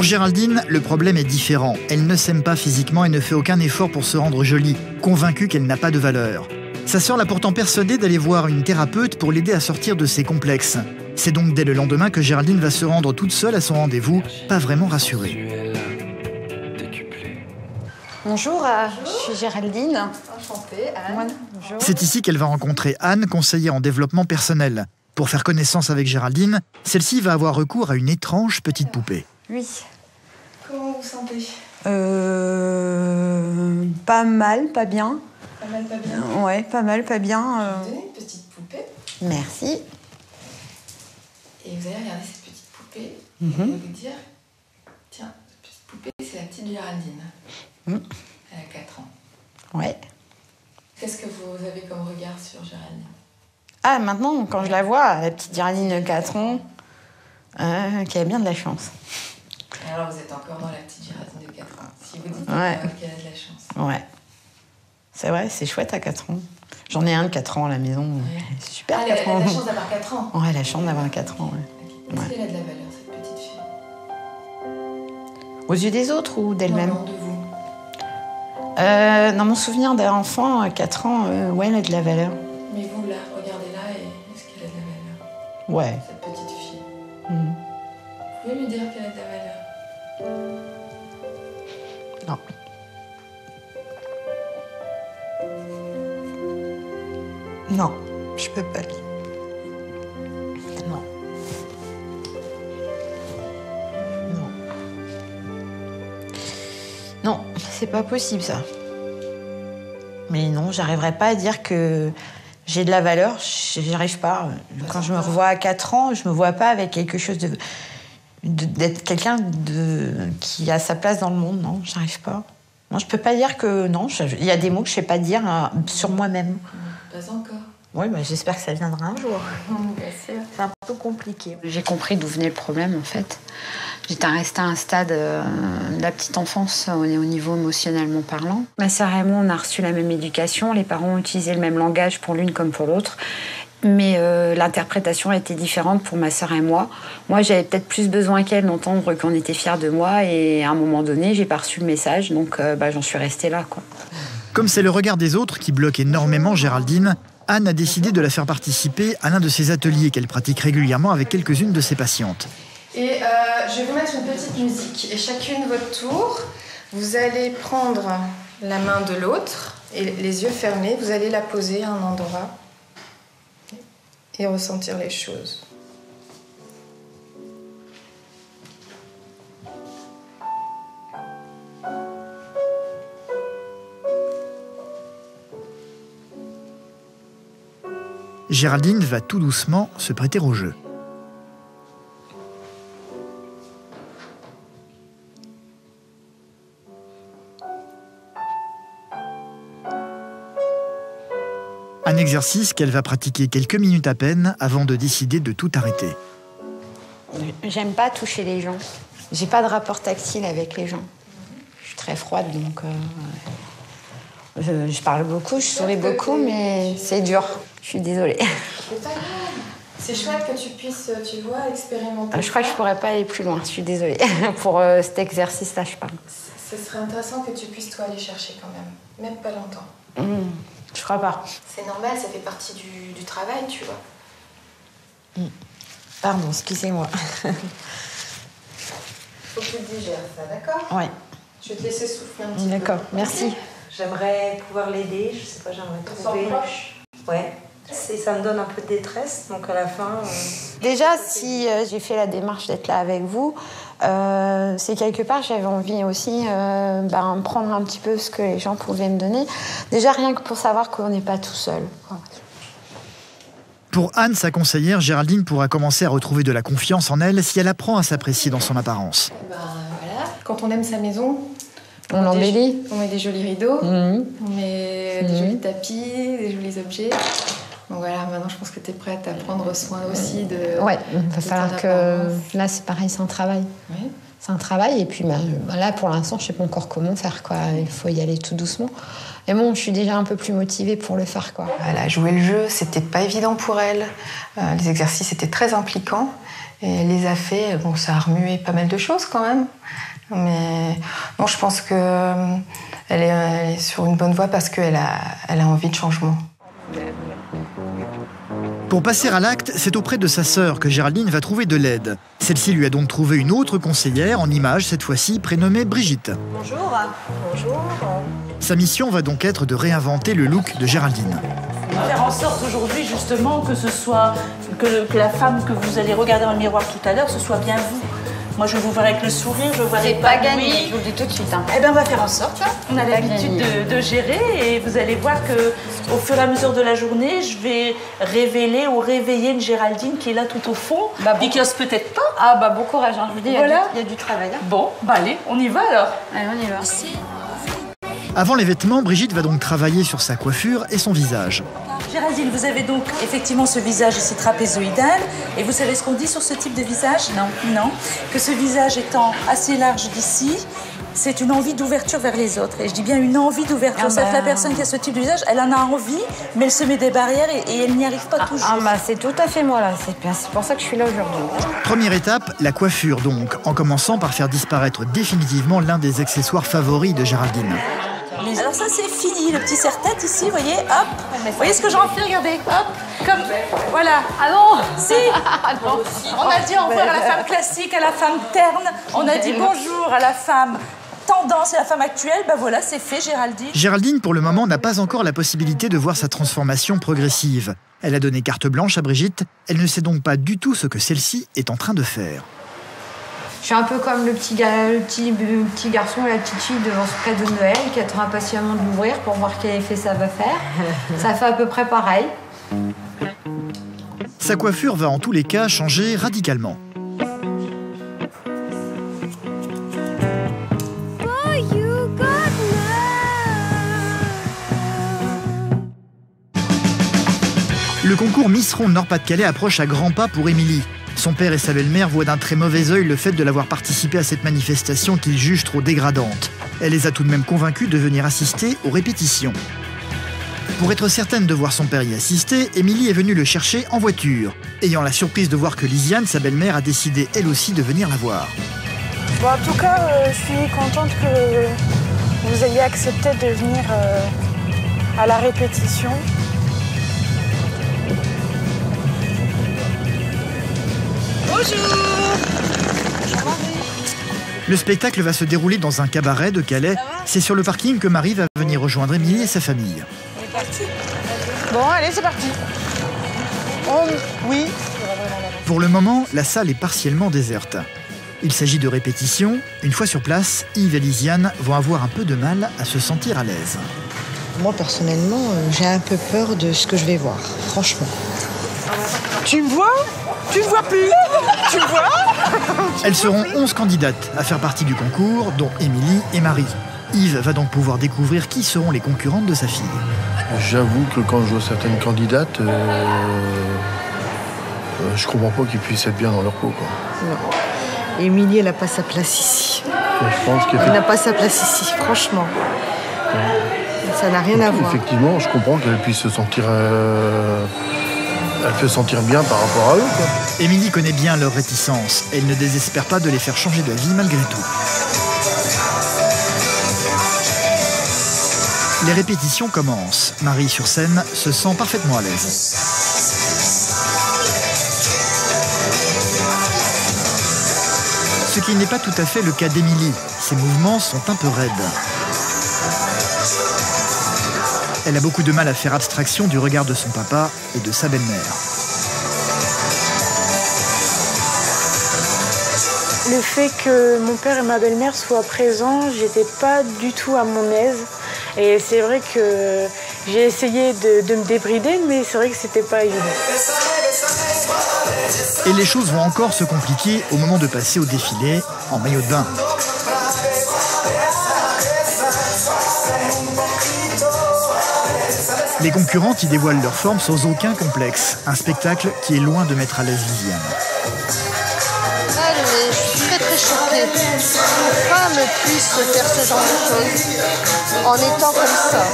Pour Géraldine, le problème est différent. Elle ne s'aime pas physiquement et ne fait aucun effort pour se rendre jolie, convaincue qu'elle n'a pas de valeur. Sa sœur l'a pourtant persuadée d'aller voir une thérapeute pour l'aider à sortir de ses complexes. C'est donc dès le lendemain que Géraldine va se rendre toute seule à son rendez-vous, pas vraiment rassurée. Bonjour, euh, je suis Géraldine. Enchantée, bonjour. C'est ici qu'elle va rencontrer Anne, conseillère en développement personnel. Pour faire connaissance avec Géraldine, celle-ci va avoir recours à une étrange petite poupée. Oui. Comment vous sentez? Euh, pas mal, pas bien. Pas mal, pas bien. Ouais, pas mal, pas bien. euh. Je vais vous donner une petite poupée Merci. et vous allez regarder cette petite poupée Mhm. et vous dire tiens, cette petite poupée, c'est la petite Géraldine. Mhm. Elle a 4 ans. Ouais. Qu'est-ce que vous avez comme regard sur Géraldine? Ah, maintenant, quand je la vois, la petite Géraldine de 4 ans, euh, qui a bien de la chance. Alors vous êtes encore dans la petite Géraldine de 4 ans. Si vous dites Ouais. qu'elle a de la chance. Ouais. C'est vrai, c'est chouette à 4 ans. J'en ai un de 4 ans à la maison. C'est super, Ah, elle, a- 4 elle a ans. de la chance d'avoir 4 ans. Ouais, la chance d'avoir 4 ans, ouais. Est-ce qu'elle a de la valeur, cette petite fille? Aux yeux des autres ou d'elle-même? Non, non, de vous. Euh, Dans mon souvenir d'enfant, à 4 ans, euh, ouais, elle a de la valeur. Mais vous, là, regardez-la et est-ce qu'elle a de la valeur? Ouais. Je peux pas. Non. Non. Non, c'est pas possible ça. Mais non, j'arriverai pas à dire que j'ai de la valeur. J'y arrive pas. Quand je me revois à 4 ans, je me vois pas avec quelque chose de. d'être quelqu'un de qui a sa place dans le monde. Non, j'arrive pas. Non, je peux pas dire que non. Il y a des mots que je sais pas dire euh, sur moi-même. Pas encore. Oui, bah, j'espère que ça viendra un jour. C'est un peu compliqué. J'ai compris d'où venait le problème en fait. J'étais restée à un stade euh, de la petite enfance au, au niveau émotionnellement parlant. Ma sœur et moi, on a reçu la même éducation. Les parents ont utilisé le même langage pour l'une comme pour l'autre. Mais euh, l'interprétation a été différente pour ma sœur et moi. Moi, j'avais peut-être plus besoin qu'elle d'entendre qu'on était fiers de moi. Et à un moment donné, j'ai pas reçu le message. Donc, euh, bah, j'en suis restée là. Quoi. Comme c'est le regard des autres qui bloque énormément Géraldine, Anne a décidé de la faire participer à l'un de ses ateliers qu'elle pratique régulièrement avec quelques-unes de ses patientes. Et euh, je vais vous mettre une petite musique. Et chacune votre tour, vous allez prendre la main de l'autre et les yeux fermés, vous allez la poser à un endroit et ressentir les choses. Géraldine va tout doucement se prêter au jeu. Un exercice qu'elle va pratiquer quelques minutes à peine avant de décider de tout arrêter. J'aime pas toucher les gens. J'ai pas de rapport tactile avec les gens. Je suis très froide, donc. euh, je, je parle beaucoup, je souris beaucoup, mais c'est dur. Je suis désolée. C'est pas grave. C'est chouette que tu puisses, tu vois, expérimenter. Euh, Je crois que je pourrais pas aller plus loin. Je suis désolée pour euh, cet exercice-là, je parle. Ce serait intéressant que tu puisses toi aller chercher quand même, même pas longtemps. Hmm, je crois pas. C'est normal, ça fait partie du, du travail, tu vois. Pardon, excusez-moi. Faut que tu le digères, ça, d'accord ouais. Je vais te laisser souffler un petit peu. D'accord, merci. J'aimerais pouvoir l'aider, je sais pas, j'aimerais trouver. proche. Ouais. C'est- Ça me donne un peu de détresse, donc à la fin. euh, Déjà, si euh, j'ai fait la démarche d'être là avec vous, euh, c'est quelque part j'avais envie aussi euh, ben, prendre un petit peu ce que les gens pouvaient me donner. Déjà rien que pour savoir qu'on n'est pas tout seul. quoi. Pour Anne, sa conseillère, Géraldine pourra commencer à retrouver de la confiance en elle si elle apprend à s'apprécier dans son apparence. Ben, voilà. Quand on aime sa maison, On met des- l'embellit. On met des jolis rideaux, Mhm. on met des Mhm. jolis tapis, des jolis objets. Donc voilà, maintenant je pense que tu es prête à prendre soin aussi de. Ouais, il va falloir que. Là, c'est pareil, c'est un travail. Oui. C'est un travail, et puis bah, bah, là, pour l'instant, je sais pas encore comment faire, quoi. Il faut y aller tout doucement. Mais bon, je suis déjà un peu plus motivée pour le faire, quoi. Elle a joué le jeu, c'était pas évident pour elle. Euh, les exercices étaient très impliquants et elle les a fait. Bon, ça a remué pas mal de choses quand même. Mais non, je pense que euh, elle est, elle est sur une bonne voie parce qu'elle a, elle a envie de changement. Pour passer à l'acte, c'est auprès de sa sœur que Géraldine va trouver de l'aide. Celle-ci lui a donc trouvé une autre conseillère, en image cette fois-ci, prénommée Brigitte. Bonjour. Bonjour. Sa mission va donc être de réinventer le look de Géraldine. Faire en sorte aujourd'hui justement que ce soit que, que la femme que vous allez regarder dans le miroir tout à l'heure, ce soit bien vous. Moi, je vous verrai avec le sourire, je vous verrai C'est pas gagné, je vous le dis tout de suite. hein. Eh bien, on va faire en sorte. hein. On a l'habitude de, de gérer et vous allez voir que au fur et à mesure de la journée, je vais révéler ou réveiller une Géraldine qui est là tout au fond et qui ose peut-être pas. Ah bah bon courage, hein. je vous dis, il y a Voilà. du- il y, a du travail. hein. Bon, bah allez, on y va alors. Allez, on y va. Avant les vêtements, Brigitte va donc travailler sur sa coiffure et son visage. Géraldine, vous avez donc effectivement ce visage ici trapézoïdal. Et vous savez ce qu'on dit sur ce type de visage? Non. Non. Que ce visage étant assez large d'ici, c'est une envie d'ouverture vers les autres. Et je dis bien une envie d'ouverture. Ah bah. la personne qui a ce type de visage, elle en a envie, mais elle se met des barrières et, et elle n'y arrive pas toujours. Ah bah c'est tout à fait moi là, c'est bien- c'est pour ça que je suis là aujourd'hui. Première étape, la coiffure donc, en commençant par faire disparaître définitivement l'un des accessoires favoris de Géraldine. Alors ça c'est fini, le petit serre-tête ici, vous voyez, hop. Vous voyez ce que j'en fais, regardez, hop, comme, voilà. Ah non Si On a dit au revoir à la femme classique, à la femme terne, on a dit bonjour à la femme tendance et à la femme actuelle, ben voilà, c'est fait, Géraldine. Géraldine, pour le moment, n'a pas encore la possibilité de voir sa transformation progressive. Elle a donné carte blanche à Brigitte, elle ne sait donc pas du tout ce que celle-ci est en train de faire. Je suis un peu comme le petit, ga- le petit, le petit garçon et la petite fille devant ce cadeau de Noël qui attend impatiemment de l'ouvrir pour voir quel effet ça va faire. ça fait à peu près pareil. Sa coiffure va en tous les cas changer radicalement. Le concours Miss Ronde Nord-Pas-de-Calais approche à grands pas pour Émilie. Son père et sa belle-mère voient d'un très mauvais œil le fait de l'avoir participé à cette manifestation qu'ils jugent trop dégradante. Elle les a tout de même convaincus de venir assister aux répétitions. Pour être certaine de voir son père y assister, Émilie est venue le chercher en voiture, ayant la surprise de voir que Lisiane, sa belle-mère, a décidé elle aussi de venir la voir. En tout cas, euh, je suis contente que vous ayez accepté de venir euh, à la répétition. Le spectacle va se dérouler dans un cabaret de Calais. C'est sur le parking que Marie va venir rejoindre Émilie et sa famille. On est parti Bon, allez, c'est parti. oui. Pour le moment, la salle est partiellement déserte. Il s'agit de répétitions. Une fois sur place, Yves et Lisiane vont avoir un peu de mal à se sentir à l'aise. Moi, personnellement, euh, j'ai un peu peur de ce que je vais voir, franchement. Tu me vois? Tu me vois plus? Tu me vois? Elles seront 11 candidates à faire partie du concours, dont Émilie et Marie. Yves va donc pouvoir découvrir qui seront les concurrentes de sa fille. J'avoue que quand je vois certaines candidates, euh, euh, je comprends pas qu'ils puissent être bien dans leur peau. Quoi. Non. Émilie, elle n'a pas sa place ici. Je pense Elle n'a pas sa place ici, franchement. Ça n'a rien à voir. Effectivement, je comprends qu'elle puisse se sentir. euh, elle peut se sentir bien par rapport à eux. Émilie connaît bien leurs réticences. Elle ne désespère pas de les faire changer d'avis malgré tout. Les répétitions commencent. Marie sur scène se sent parfaitement à l'aise. Ce qui n'est pas tout à fait le cas d'Émilie. Ses mouvements sont un peu raides. Elle a beaucoup de mal à faire abstraction du regard de son papa et de sa belle-mère. Le fait que mon père et ma belle-mère soient présents, j'étais pas du tout à mon aise. Et c'est vrai que J'ai essayé de, de me débrider, mais c'est vrai que c'était pas évident. Et les choses vont encore se compliquer au moment de passer au défilé en maillot de bain. Les concurrentes y dévoilent leur forme sans aucun complexe. Un spectacle qui est loin de mettre à l'aise Viviane. Allez, je suis très très choquée qu'une femme puisse faire ce genre de choses en étant comme ça.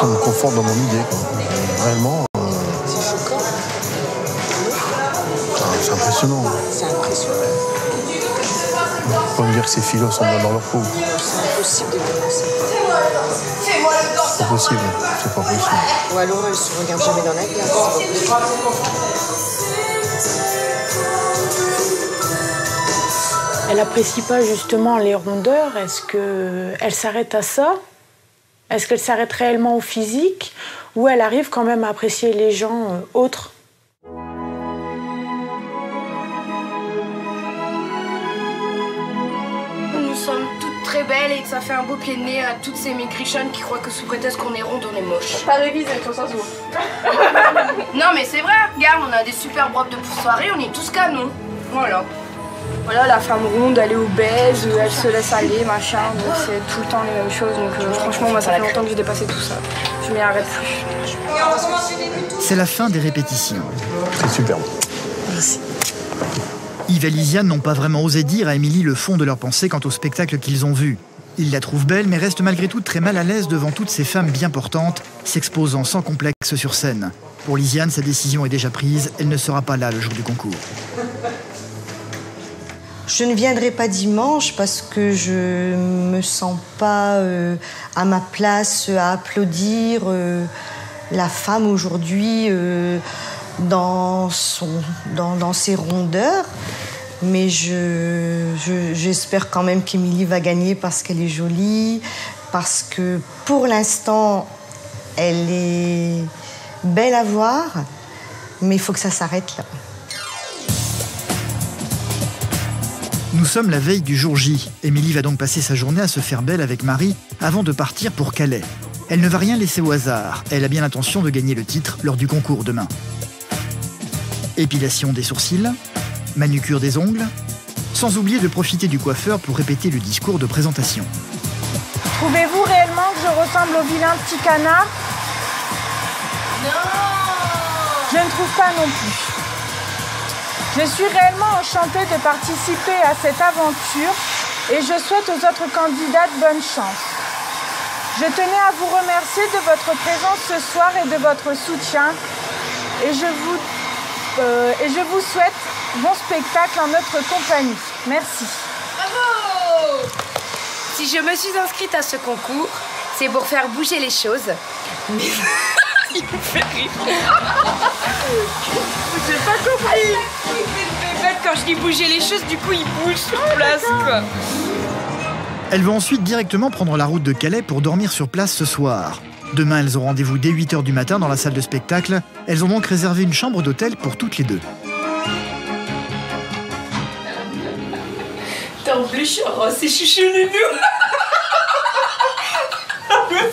Ça me conforte dans mon idée. Réellement, euh, ah. C'est impressionnant. Me dire que ces filles-là sont bien dans leur peau. C'est impossible de commencer. C'est pas possible. C'est pas possible. Ou alors elles se regardent jamais dans la glace. Elle apprécie pas justement les rondeurs. Est-ce que elle s'arrête à ça? Est-ce qu'elle s'arrête réellement au physique? Ou elle arrive quand même à apprécier les gens euh, autres? Belles et ça fait un beau pied de nez à toutes ces maigrichonnes qui croient que sous prétexte qu'on est ronde, on est moche. Pas révisé, toi, ça se voit. Non mais c'est vrai, regarde, on a des super robes de pour soirée, on est tous canons. Voilà. Voilà, la femme ronde, elle est obèse, elle se laisse aller, machin. Donc c'est tout le temps les mêmes choses. Donc euh, franchement, moi, ça fait longtemps que j'ai dépassé tout ça. Je m'y arrête plus. C'est la fin des répétitions. C'est superbe. Yves et Lisiane n'ont pas vraiment osé dire à Émilie le fond de leur pensée quant au spectacle qu'ils ont vu. Ils la trouvent belle, mais restent malgré tout très mal à l'aise devant toutes ces femmes bien portantes, s'exposant sans complexe sur scène. Pour Lisiane, sa décision est déjà prise, elle ne sera pas là le jour du concours. Je ne viendrai pas dimanche parce que je me sens pas euh, à ma place à applaudir euh, la femme aujourd'hui euh, dans, son, dans, dans ses rondeurs. Mais je, je- j'espère quand même qu'Émilie va gagner parce qu'elle est jolie, parce que pour l'instant, elle est belle à voir, mais il faut que ça s'arrête là. Nous sommes la veille du jour J. Émilie va donc passer sa journée à se faire belle avec Marie avant de partir pour Calais. Elle ne va rien laisser au hasard. Elle a bien l'intention de gagner le titre lors du concours demain. Épilation des sourcils, manucure des ongles, sans oublier de profiter du coiffeur pour répéter le discours de présentation. Trouvez-vous réellement que je ressemble au vilain petit canard? Non Je ne trouve pas non plus. Je suis réellement enchantée de participer à cette aventure et je souhaite aux autres candidates bonne chance. Je tenais à vous remercier de votre présence ce soir et de votre soutien et je vous, euh, et je vous souhaite bon spectacle en notre compagnie. Merci. Bravo Si je me suis inscrite à ce concours, c'est pour faire bouger les choses. Mais... Il me fait rire. J'ai pas compris. Il fait bête quand je dis bouger les choses, du coup il bouge sur place quoi. Elles vont ensuite directement prendre la route de Calais pour dormir sur place ce soir. Demain, elles ont rendez-vous dès 8h du matin dans la salle de spectacle. Elles ont donc réservé une chambre d'hôtel pour toutes les deux. T'es en plus, oh, c'est chouchou nounou.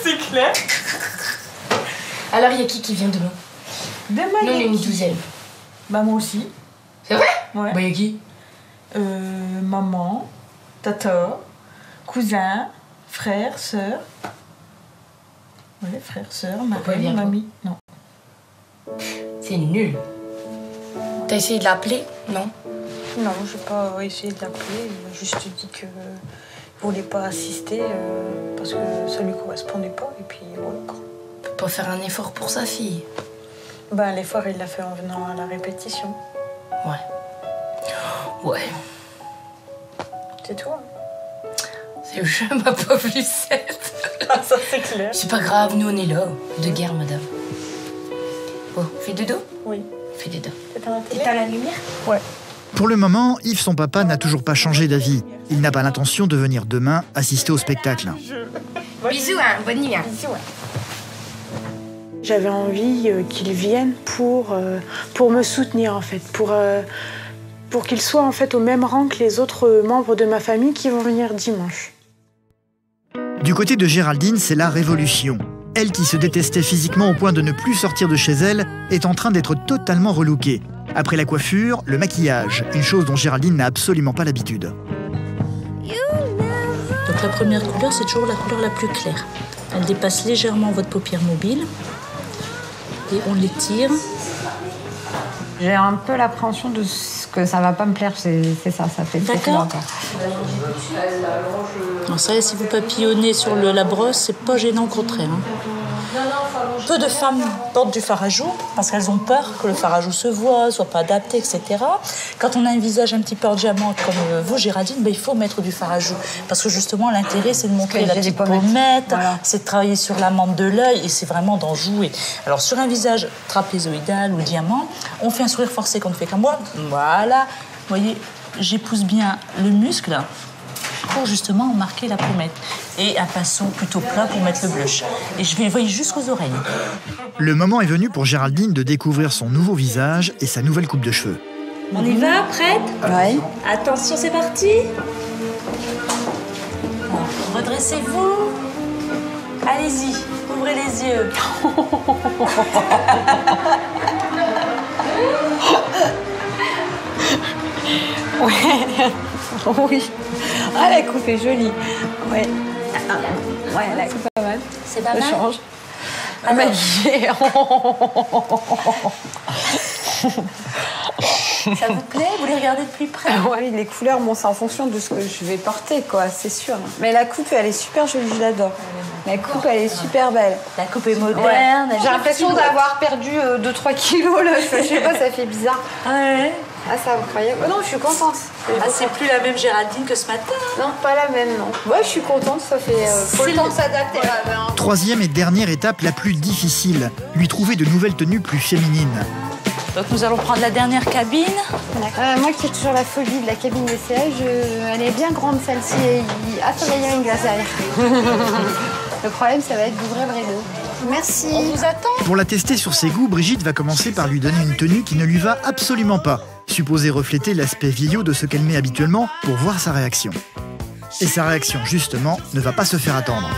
c'est clair. Alors il y a qui qui vient demain? Demain, Nous on est une douzaine. Bah moi aussi. C'est vrai? Ouais. Bah y a qui? Euh, maman, tata, cousin, frère, sœur. Ouais, frère, sœur, mari, mamie. Non. C'est nul. T'as essayé de l'appeler Non? Non, j'ai pas essayé de l'appeler. Il m'a juste dit que il voulait pas assister euh, parce que ça lui correspondait pas. Et puis voilà. quoi. Peut pas faire un effort pour sa fille. Ben, l'effort, il l'a fait en venant à la répétition. Ouais. Ouais. C'est tout. hein. C'est le jeu, ma pauvre Lucette. Ah, ça, c'est clair. C'est pas grave, nous on est là. De guerre, madame. Bon, fais dodo Oui. Fais dodo. T'éteins la lumière Ouais. Pour le moment, Yves, son papa, n'a toujours pas changé d'avis. Il n'a pas l'intention de venir demain assister au spectacle. Bisous, hein, bonne nuit. hein. J'avais envie euh, qu'il vienne pour, euh, pour me soutenir en fait, pour, euh, pour qu'il soit en fait au même rang que les autres membres de ma famille qui vont venir dimanche. Du côté de Géraldine, c'est la révolution. Elle qui se détestait physiquement au point de ne plus sortir de chez elle est en train d'être totalement relookée. Après la coiffure, le maquillage, une chose dont Géraldine n'a absolument pas l'habitude. Donc la première couleur, c'est toujours la couleur la plus claire. Elle dépasse légèrement votre paupière mobile. Et on l'étire. J'ai un peu l'appréhension de ce que ça va pas me plaire, c'est c'est ça, ça fait D'accord. Non, ça, si vous papillonnez sur le- la brosse, c'est pas gênant, au contraire. hein. Peu de femmes portent du joues parce qu'elles ont peur que le joues se voit, soit pas adapté, etc. Quand on a un visage un petit peu en diamant comme euh, vous, Géraldine, ben, il faut mettre du joues parce que justement l'intérêt c'est de montrer la petite pommette, c'est de travailler sur la mante de l'œil et c'est vraiment d'en jouer. Alors sur un visage trapézoïdal ou diamant, on fait un sourire forcé qu'on ne fait qu'à moi. Voilà, vous voyez, j'épouse bien le muscle pour justement marquer la pommette. Et un pinceau plutôt plat pour mettre le blush. Et je vais voyez, jusqu'aux oreilles. Le moment est venu pour Géraldine de découvrir son nouveau visage et sa nouvelle coupe de cheveux. On y va, prête Ouais. Attention, c'est parti Redressez-vous. Allez-y, ouvrez les yeux. Ouais. oui. Ah, la coupe est jolie. Ouais. Ah, Ouais, la coupe est pas mal. C'est pas Ça mal change. Ah, Alors- maquillée. Ça vous plaît Vous les regardez de plus près? Ouais, les couleurs, bon, c'est en fonction de ce que je vais porter, quoi, c'est sûr. Mais la coupe, elle est super jolie, je l'adore. La coupe, elle est super belle. La coupe est moderne. Ouais. J'ai l'impression d'avoir perdu 2-3 kilos, là. Je sais pas, ça fait bizarre. Ouais. Ah, c'est incroyable. Oh non, je suis contente. Ah, c'est plus la même Géraldine que ce matin. Non, pas la même, non. Ouais, je suis contente, ça fait. euh, faut C'est le temps de s'adapter. Troisième et dernière étape la plus difficile, lui trouver de nouvelles tenues plus féminines. Donc nous allons prendre la dernière cabine. Euh, moi qui ai toujours la phobie de la cabine d'essayage, euh, elle est bien grande celle-ci. et il- Ah, ça va y avoir une glace derrière. le problème, ça va être d'ouvrir le rideau. Merci. On vous attend. Pour la tester sur ses goûts, Brigitte va commencer par lui donner une tenue qui ne lui va absolument pas, supposée refléter l'aspect vieillot de ce qu'elle met habituellement pour voir sa réaction. Et sa réaction, justement, ne va pas se faire attendre.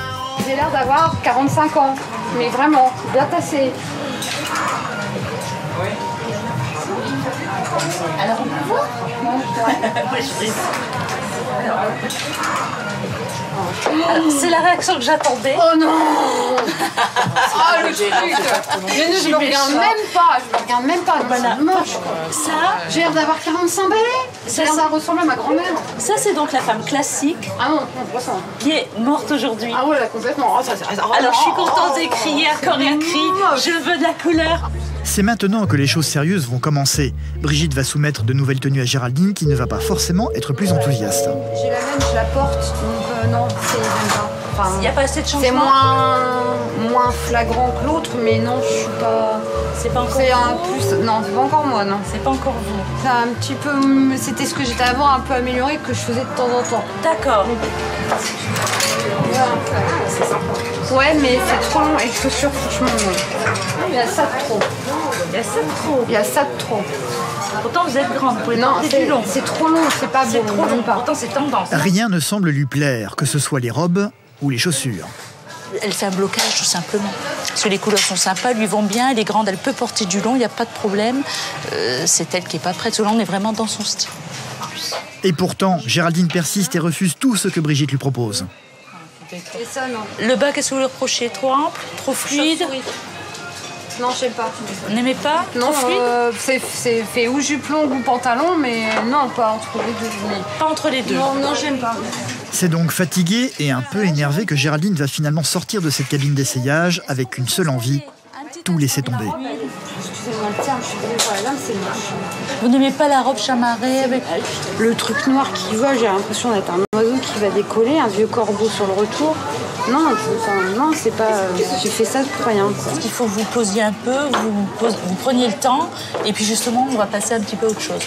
J'ai l'air d'avoir 45 ans, mais vraiment, bien tassé. Alors on peut voir? C'est la réaction que j'attendais. Oh non Oh le truc Mais nous, je le regarde même pas, je le regarde même pas, Voilà. c'est moche quoi. Ça, J'ai l'air d'avoir 45 balais Ça, J'ai l'air ressembler à ma grand-mère ça c'est donc la femme classique Ah non, ça. qui est morte aujourd'hui. Ah ouais, là, complètement. Oh, ça, ça- oh, Alors je suis oh, contente oh, à corps et cri. Je veux de la couleur. C'est maintenant que les choses sérieuses vont commencer. Brigitte va soumettre de nouvelles tenues à Géraldine qui ne va pas forcément être plus enthousiaste. J'ai la même, je la porte, donc euh, non, c'est pas. Enfin, Il n'y a pas assez de changement. c'est moins, moins flagrant que l'autre, mais non, je suis pas. C'est pas encore C'est un vous. plus. Non, c'est pas encore moi, non. C'est pas encore vous. C'est un petit peu. C'était ce que j'étais avant, un peu amélioré, que je faisais de temps en temps. D'accord. Ouais, mais c'est trop long. Et les chaussures, franchement, non. Il y a ça de trop. Il y a ça de trop. Il y a ça de trop. Pourtant vous êtes grande. Vous pouvez Non, porter c'est du long. c'est trop long, c'est pas bon. trop long. pas. Pourtant c'est tendance. Rien ne semble lui plaire, que ce soit les robes ou les chaussures. Elle fait un blocage tout simplement. Parce que les couleurs sont sympas, lui vont bien, elle est grande, elle peut porter du long, il n'y a pas de problème. Euh, c'est elle qui n'est pas prête. Selon on est vraiment dans son style. Et pourtant, Géraldine persiste et refuse tout ce que Brigitte lui propose. Et ça, non. Le bas, qu'est-ce que vous lui reprochez? Trop ample? Trop fluide? Non, je sais pas. Vous n'aimez pas Non, euh, c'est c'est fait ou jupe longue ou pantalon, mais non, pas entre les deux. mais- Pas entre les deux. Non, non, j'aime pas. C'est donc fatigué et un peu énervé que Géraldine va finalement sortir de cette cabine d'essayage avec une seule envie, tout laisser tomber. Excusez-moi le terme, je. Vous n'aimez pas la robe chamarrée avec Le truc noir qui vole, j'ai l'impression d'être un oiseau qui va décoller, un vieux corbeau sur le retour. Non, enfin, non, c'est pas. euh, J'ai fait ça pour rien. Il faut que vous posiez un peu, vous, vous preniez le temps, et puis justement, on va passer un petit peu à autre chose.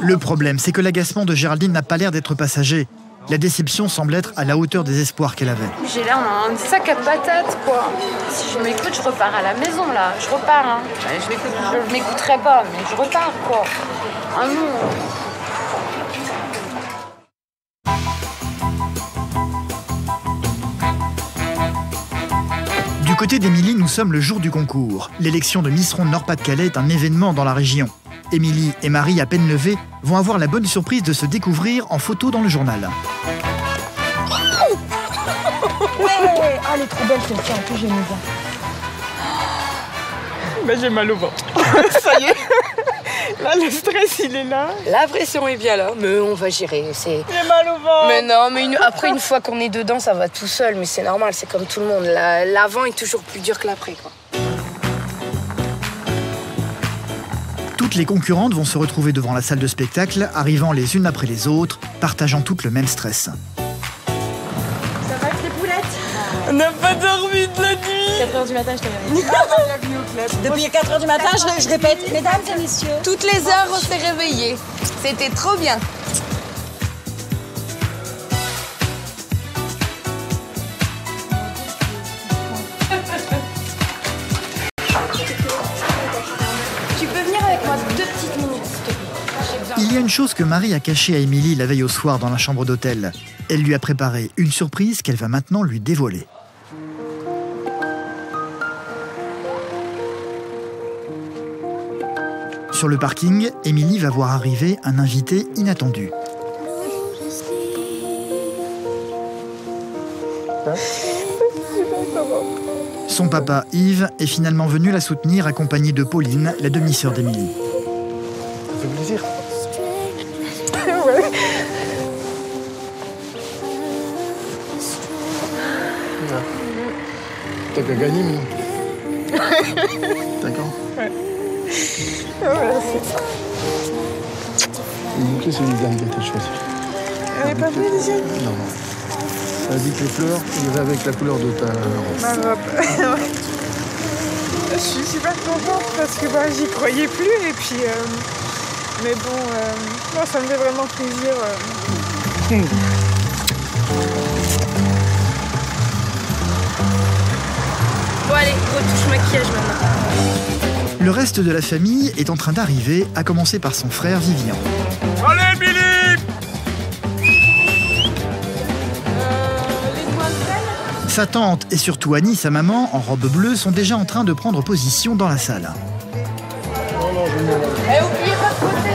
Le problème, c'est que l'agacement de Géraldine n'a pas l'air d'être passager. La déception semble être à la hauteur des espoirs qu'elle avait. J'ai là un sac à patates, quoi. Si je m'écoute, je repars à la maison, là. Je repars, hein. Je m'écouterai pas, mais je repars, quoi. Ah non. Côté d'Émilie, nous sommes le jour du concours. L'élection de Miss Ronde Nord-Pas-de-Calais est un événement dans la région. Émilie et Marie, à peine levées, vont avoir la bonne surprise de se découvrir en photo dans le journal. Ouais, ah, elle est trop belle celle-ci, en plus j'aime bien. Bah, j'ai mal au ventre. Ça y est. Là, le stress, il est là. La pression est bien là, mais on va gérer. C'est... J'ai mal au ventre. Mais non, mais une- après, une fois qu'on est dedans, ça va tout seul. Mais c'est normal, c'est comme tout le monde. La- L'avant est toujours plus dur que l'après. Quoi. Toutes les concurrentes vont se retrouver devant la salle de spectacle, arrivant les unes après les autres, partageant toutes le même stress. Ça va avec les poulettes On n'a pas dormi de la nuit. 4h du matin, je t'ai Bienvenue Depuis 4h du matin, je, je répète, mesdames et messieurs. Toutes les heures, on s'est réveillés. C'était trop bien. Tu peux venir avec moi deux petites minutes, Il y a une chose que Marie a cachée à Émilie la veille au soir dans la chambre d'hôtel. Elle lui a préparé une surprise qu'elle va maintenant lui dévoiler. Sur le parking, Émilie va voir arriver un invité inattendu. Son papa, Yves, est finalement venu la soutenir accompagné de Pauline, la demi-sœur d'Émilie. Ça fait plaisir. T'as qu'à gagner, mais. D'accord Ouais. Ouais, c'est- Le bouquet, c'est une dame qui a été choisi. Elle est pas venue ici Non, non. Elle a dit que les fleurs iraient avec la couleur de ta robe. Ma robe. Je suis super contente parce que bah, j'y croyais plus et puis. euh, Mais bon, euh, non, ça me fait vraiment plaisir. euh. Bon, allez, retouche maquillage maintenant. Le reste de la famille est en train d'arriver, à commencer par son frère Vivian. Allez, Billy Sa tante et surtout Annie, sa maman, en robe bleue, sont déjà en train de prendre position dans la salle. Oubliez pas de côté.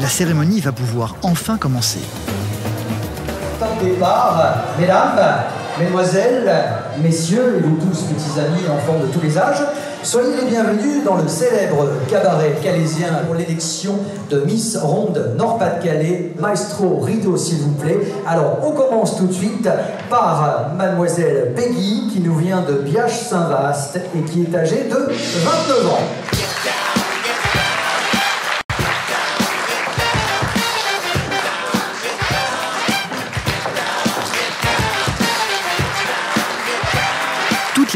La cérémonie va pouvoir enfin commencer. Temps de départ, mesdames, mesdemoiselles, messieurs et vous tous, petits amis, enfants de tous les âges, soyez les bienvenus dans le célèbre cabaret calaisien pour l'élection de Miss Ronde Nord-Pas-de-Calais, Maestro Rideau s'il vous plaît. Alors on commence tout de suite par mademoiselle Peggy qui nous vient de Biache-Saint-Vaast et qui est âgée de 29 ans.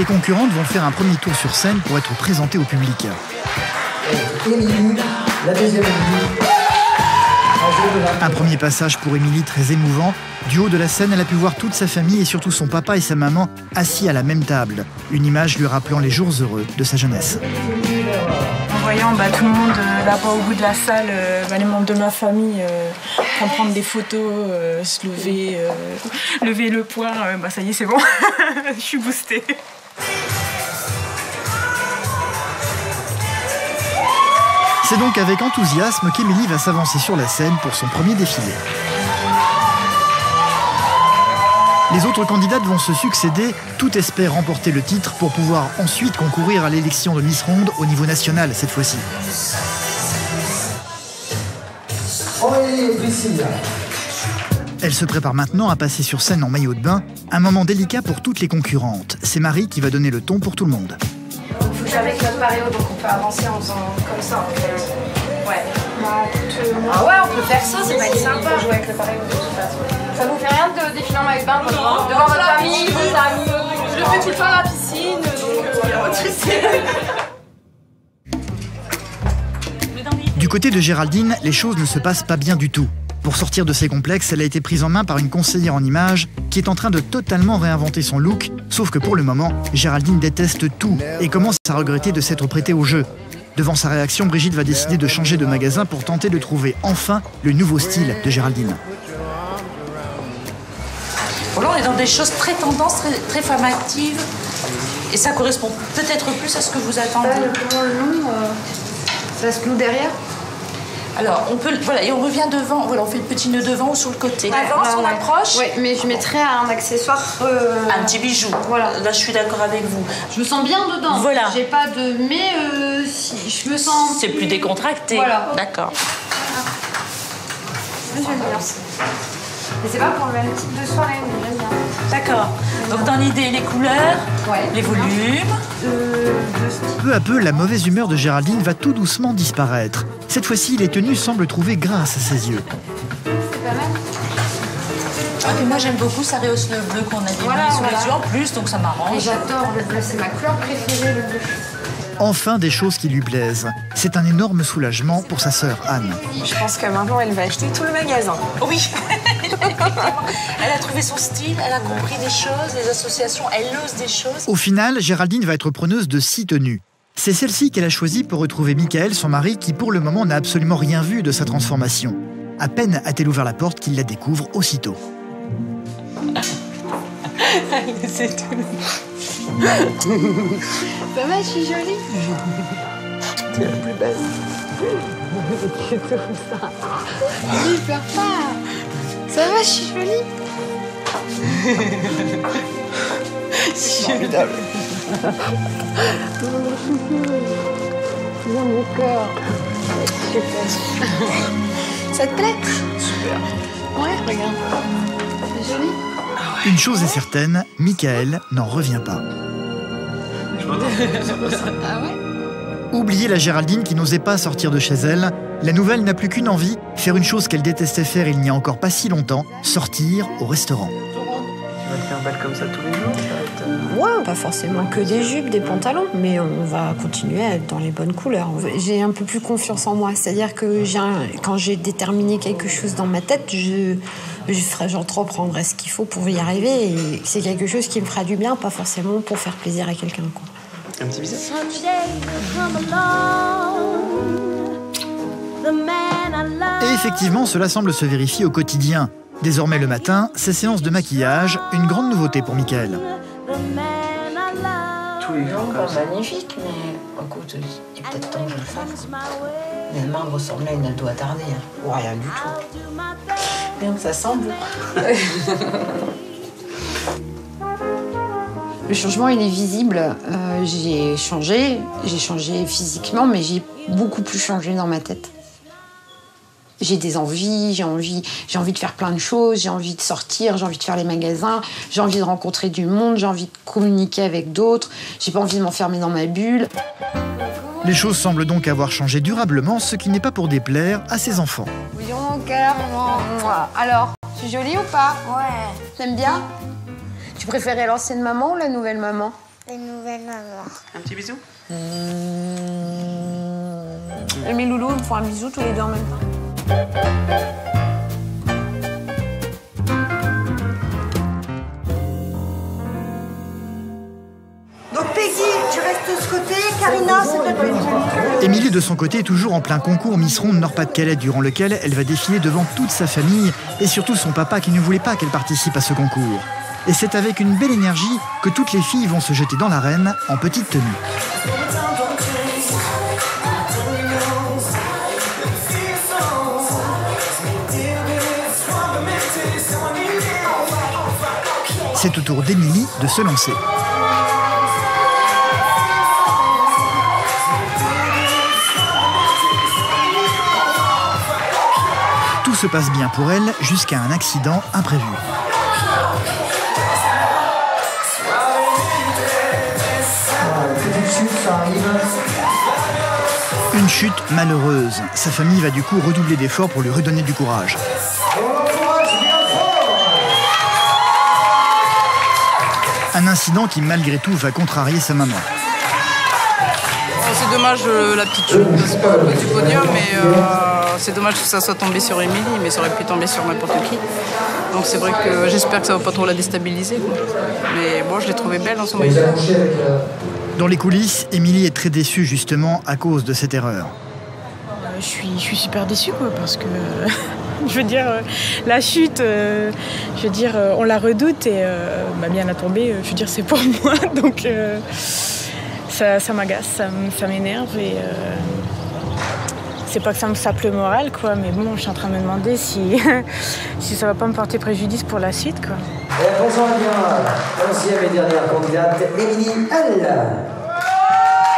Les concurrentes vont faire un premier tour sur scène pour être présentées au public. Émilie, la deuxième Émilie, âgée de 29 Un premier passage pour Émilie très émouvant. Du haut de la scène, elle a pu voir toute sa famille et surtout son papa et sa maman assis à la même table. Une image lui rappelant les jours heureux de sa jeunesse. En voyant bah, tout le monde euh, là-bas au bout de la salle, euh, bah, les membres de ma famille, euh, en prendre des photos, euh, se lever, lever le poing, bah ça y est, c'est bon, je suis boostée. C'est donc avec enthousiasme qu'Émilie va s'avancer sur la scène pour son premier défilé. Les autres candidates vont se succéder, toutes espèrent remporter le titre pour pouvoir ensuite concourir à l'élection de Miss Ronde au niveau national cette fois-ci. Elle se prépare maintenant à passer sur scène en maillot de bain, un moment délicat pour toutes les concurrentes. C'est Marie qui va donner le ton pour tout le monde. Que notre paréo, donc on peut avancer en faisant comme ça en fait. Ouais. Ah ouais, on peut faire ça, ça va être sympa. jouer avec le paréo de toute façon. Ça vous fait rien de défiler en maillot de bain devant devant votre famille, vos amis Je le fais tout le temps à la piscine, donc euh, pas de souci. Du côté de Géraldine, les choses ne se passent pas bien du tout. Pour sortir de ses complexes, elle a été prise en main par une conseillère en images qui est en train de totalement réinventer son look, sauf que pour le moment, Géraldine déteste tout et commence à regretter de s'être prêtée au jeu. Devant sa réaction, Brigitte va décider de changer de magasin pour tenter de trouver enfin le nouveau style de Géraldine. Bon, là, on est dans des choses très tendances, très, très femme active. Et ça correspond peut-être plus à ce que vous attendez. Là, le plan long, euh, ça se cloue derrière? Alors, on peut, voilà, et on revient devant. Voilà, on fait le petit nœud devant ou sur le côté. Avance, Là, on ouais. approche. Oui, mais je mettrais un accessoire. euh, Un petit bijou. Voilà. Là, je suis d'accord avec vous. Je me sens bien dedans. Voilà. J'ai pas de. Mais euh, si, je me sens. C'est plus décontracté. Voilà. D'accord. J'aime bien. Mais c'est pas pour le même type de soirée, mais j'aime bien. D'accord. Donc, dans l'idée, les couleurs, les volumes. Peu à peu, la mauvaise humeur de Géraldine va tout doucement disparaître. Cette fois-ci, les tenues semblent trouver grâce à ses yeux. C'est pas mal. Ah, puis moi, j'aime beaucoup, ça rehausse le bleu qu'on a mis Voilà, sous voilà. les yeux en plus, donc ça m'arrange. Et j'adore le bleu, c'est ma couleur préférée, le bleu. Enfin, des choses qui lui plaisent. C'est un énorme soulagement pour sa sœur Anne. Je pense que maintenant, elle va acheter tout le magasin. Oui. elle a trouvé son style, elle a compris des choses, les associations, elle ose des choses. Au final, Géraldine va être preneuse de six tenues. C'est celle-ci qu'elle a choisie pour retrouver Michael, son mari, qui pour le moment n'a absolument rien vu de sa transformation. À peine a-t-elle ouvert la porte qu'il la découvre aussitôt. C'est tout. Ça va, je suis jolie Tu es la plus belle. Je trouve ça. Oui, pleure pas. Ça va, je suis jolie. Formidable. Dans mon cœur. Super. Ça te plaît Super. Ouais, regarde. C'est joli. Une chose est certaine, Michael n'en revient pas. Ah ouais Oubliez la Géraldine qui n'osait pas sortir de chez elle, la nouvelle n'a plus qu'une envie, faire une chose qu'elle détestait faire il n'y a encore pas si longtemps, sortir au restaurant. Faire belle comme ça tous les jours ça va être, euh, Ouais, pas forcément que des jupes, des pantalons, mais on va continuer à être dans les bonnes couleurs. J'ai un peu plus confiance en moi, c'est-à-dire que j'ai un- quand j'ai déterminé quelque chose dans ma tête, je, je ferai, j'entreprendrai ce qu'il faut pour y arriver. Et c'est quelque chose qui me fera du bien, pas forcément pour faire plaisir à quelqu'un. quoi. Un petit bisou. Et effectivement, cela semble se vérifier au quotidien. Désormais le matin, ces séances de maquillage, une grande nouveauté pour Michael. Tous les jours comme ça. magnifique, mais écoute, il est peut-être temps que je le fasse. Les mains me ressemblaient à une ado attardée. Hein. Ou rien du tout. Bien que ça semble. Le changement, il est visible. Euh, j'ai changé, j'ai changé physiquement, mais j'ai beaucoup plus changé dans ma tête. J'ai des envies, j'ai envie, j'ai envie de faire plein de choses, j'ai envie de sortir, j'ai envie de faire les magasins, j'ai envie de rencontrer du monde, j'ai envie de communiquer avec d'autres, j'ai pas envie de m'enfermer dans ma bulle. Les choses semblent donc avoir changé durablement, ce qui n'est pas pour déplaire à ses enfants. Bouillon, carrément. Alors, je suis jolie ou pas? Ouais. T'aimes bien? Tu préférais l'ancienne maman ou la nouvelle maman? La nouvelle maman. Un petit bisou? Et mes loulous me font un bisou tous les deux en même temps. Donc Peggy, tu. Émilie, de son côté, est toujours en plein concours Miss Ronde Nord-Pas-de-Calais, durant lequel elle va défiler devant toute sa famille et surtout son papa qui ne voulait pas qu'elle participe à ce concours. Et c'est avec une belle énergie que toutes les filles vont se jeter dans l'arène en petite tenue. C'est au tour d'Émilie de se lancer. Tout se passe bien pour elle jusqu'à un accident imprévu. Une chute malheureuse. Sa famille va du coup redoubler d'efforts pour lui redonner du courage. Un incident qui malgré tout va contrarier sa maman. C'est dommage euh, la petite chute parce que du podium, mais euh, c'est dommage que ça soit tombé sur Émilie, mais ça aurait pu tomber sur n'importe qui. Donc c'est vrai que j'espère que ça va pas trop la déstabiliser. quoi. Mais bon, je l'ai trouvée belle en ce moment. Dans les coulisses, Émilie est très déçue justement à cause de cette erreur. je, suis, je suis super déçue quoi, parce que je veux dire, euh, la chute, euh, je veux dire, euh, on la redoute et bah, bien la tombée, je veux dire, c'est pour moi. Donc ça, ça m'agace, ça, m'énerve et c'est pas que ça me sape le moral quoi, mais bon, je suis en train de me demander si, si ça va pas me porter préjudice pour la suite quoi. Et présent bien onzième et dernière candidate, Émilie L.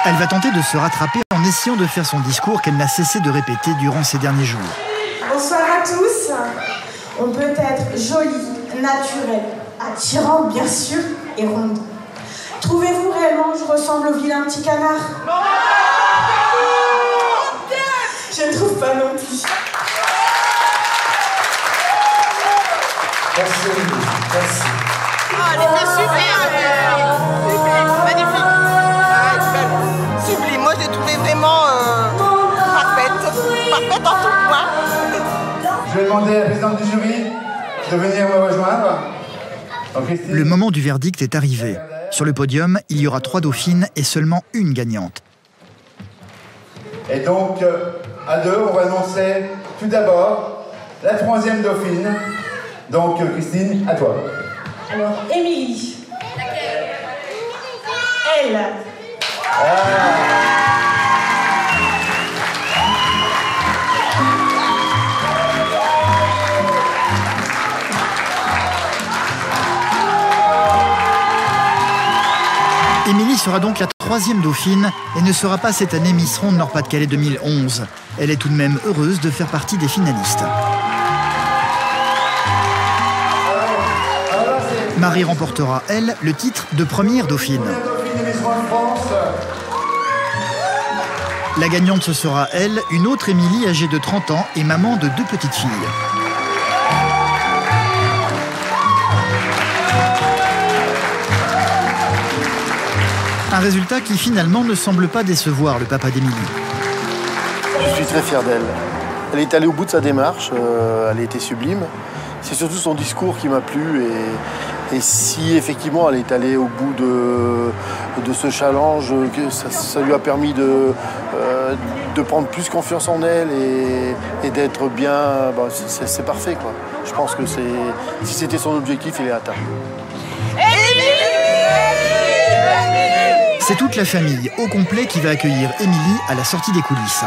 Elle va tenter de se rattraper en essayant de faire son discours qu'elle n'a cessé de répéter durant ces derniers jours. Bonsoir à tous. On peut être jolie, naturelle, attirante bien sûr et ronde. Trouvez-vous réellement que je ressemble au vilain petit canard? Je ne trouve pas non plus. Merci merci. Ah, elle était super, super, magnifique. Ah, elle est belle. Sublime. Moi, je l'ai trouvée vraiment euh, parfaite, parfaite en tout point. Je vais demander à la présidente du jury de venir me rejoindre. Donc. Le moment du verdict est arrivé. Sur le podium, il y aura trois dauphines et seulement une gagnante. Et donc, euh, à deux, on va annoncer tout d'abord la troisième dauphine. Donc, euh, Christine, à toi. Alors, Émilie. Elle. Émilie sera donc la troisième dauphine et ne sera pas cette année Miss Ronde Nord-Pas-de-Calais 2011. Elle est tout de même heureuse de faire partie des finalistes. Marie remportera, elle, le titre de première dauphine. La gagnante, ce sera, elle, une autre Émilie âgée de 30 ans et maman de deux petites filles. Un résultat qui finalement ne semble pas décevoir le papa d'Émilie. Je suis très fier d'elle. Elle est allée au bout de sa démarche, euh, elle a été sublime. C'est surtout son discours qui m'a plu et, si effectivement elle est allée au bout de, ce challenge, ça, lui a permis de, euh, de prendre plus confiance en elle et, d'être bien, bah, c'est parfait. Je pense que si c'était son objectif, il est atteint. C'est toute la famille au complet qui va accueillir Émilie à la sortie des coulisses.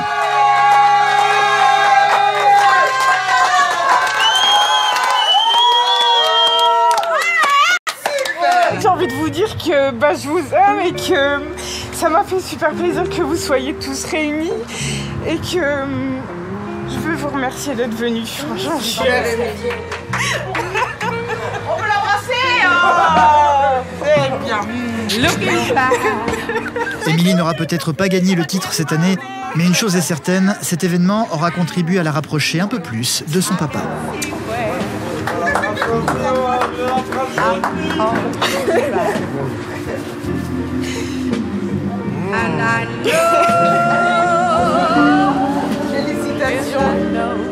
J'ai envie de vous dire que bah, je vous aime et que ça m'a fait super plaisir que vous soyez tous réunis et que hum, je veux vous remercier d'être venus. Franchement, je suis... On peut l'embrasser C'est bien. Émilie n'aura peut-être pas gagné le titre cette année, mais une chose est certaine, cet événement aura contribué à la rapprocher un peu plus de son papa.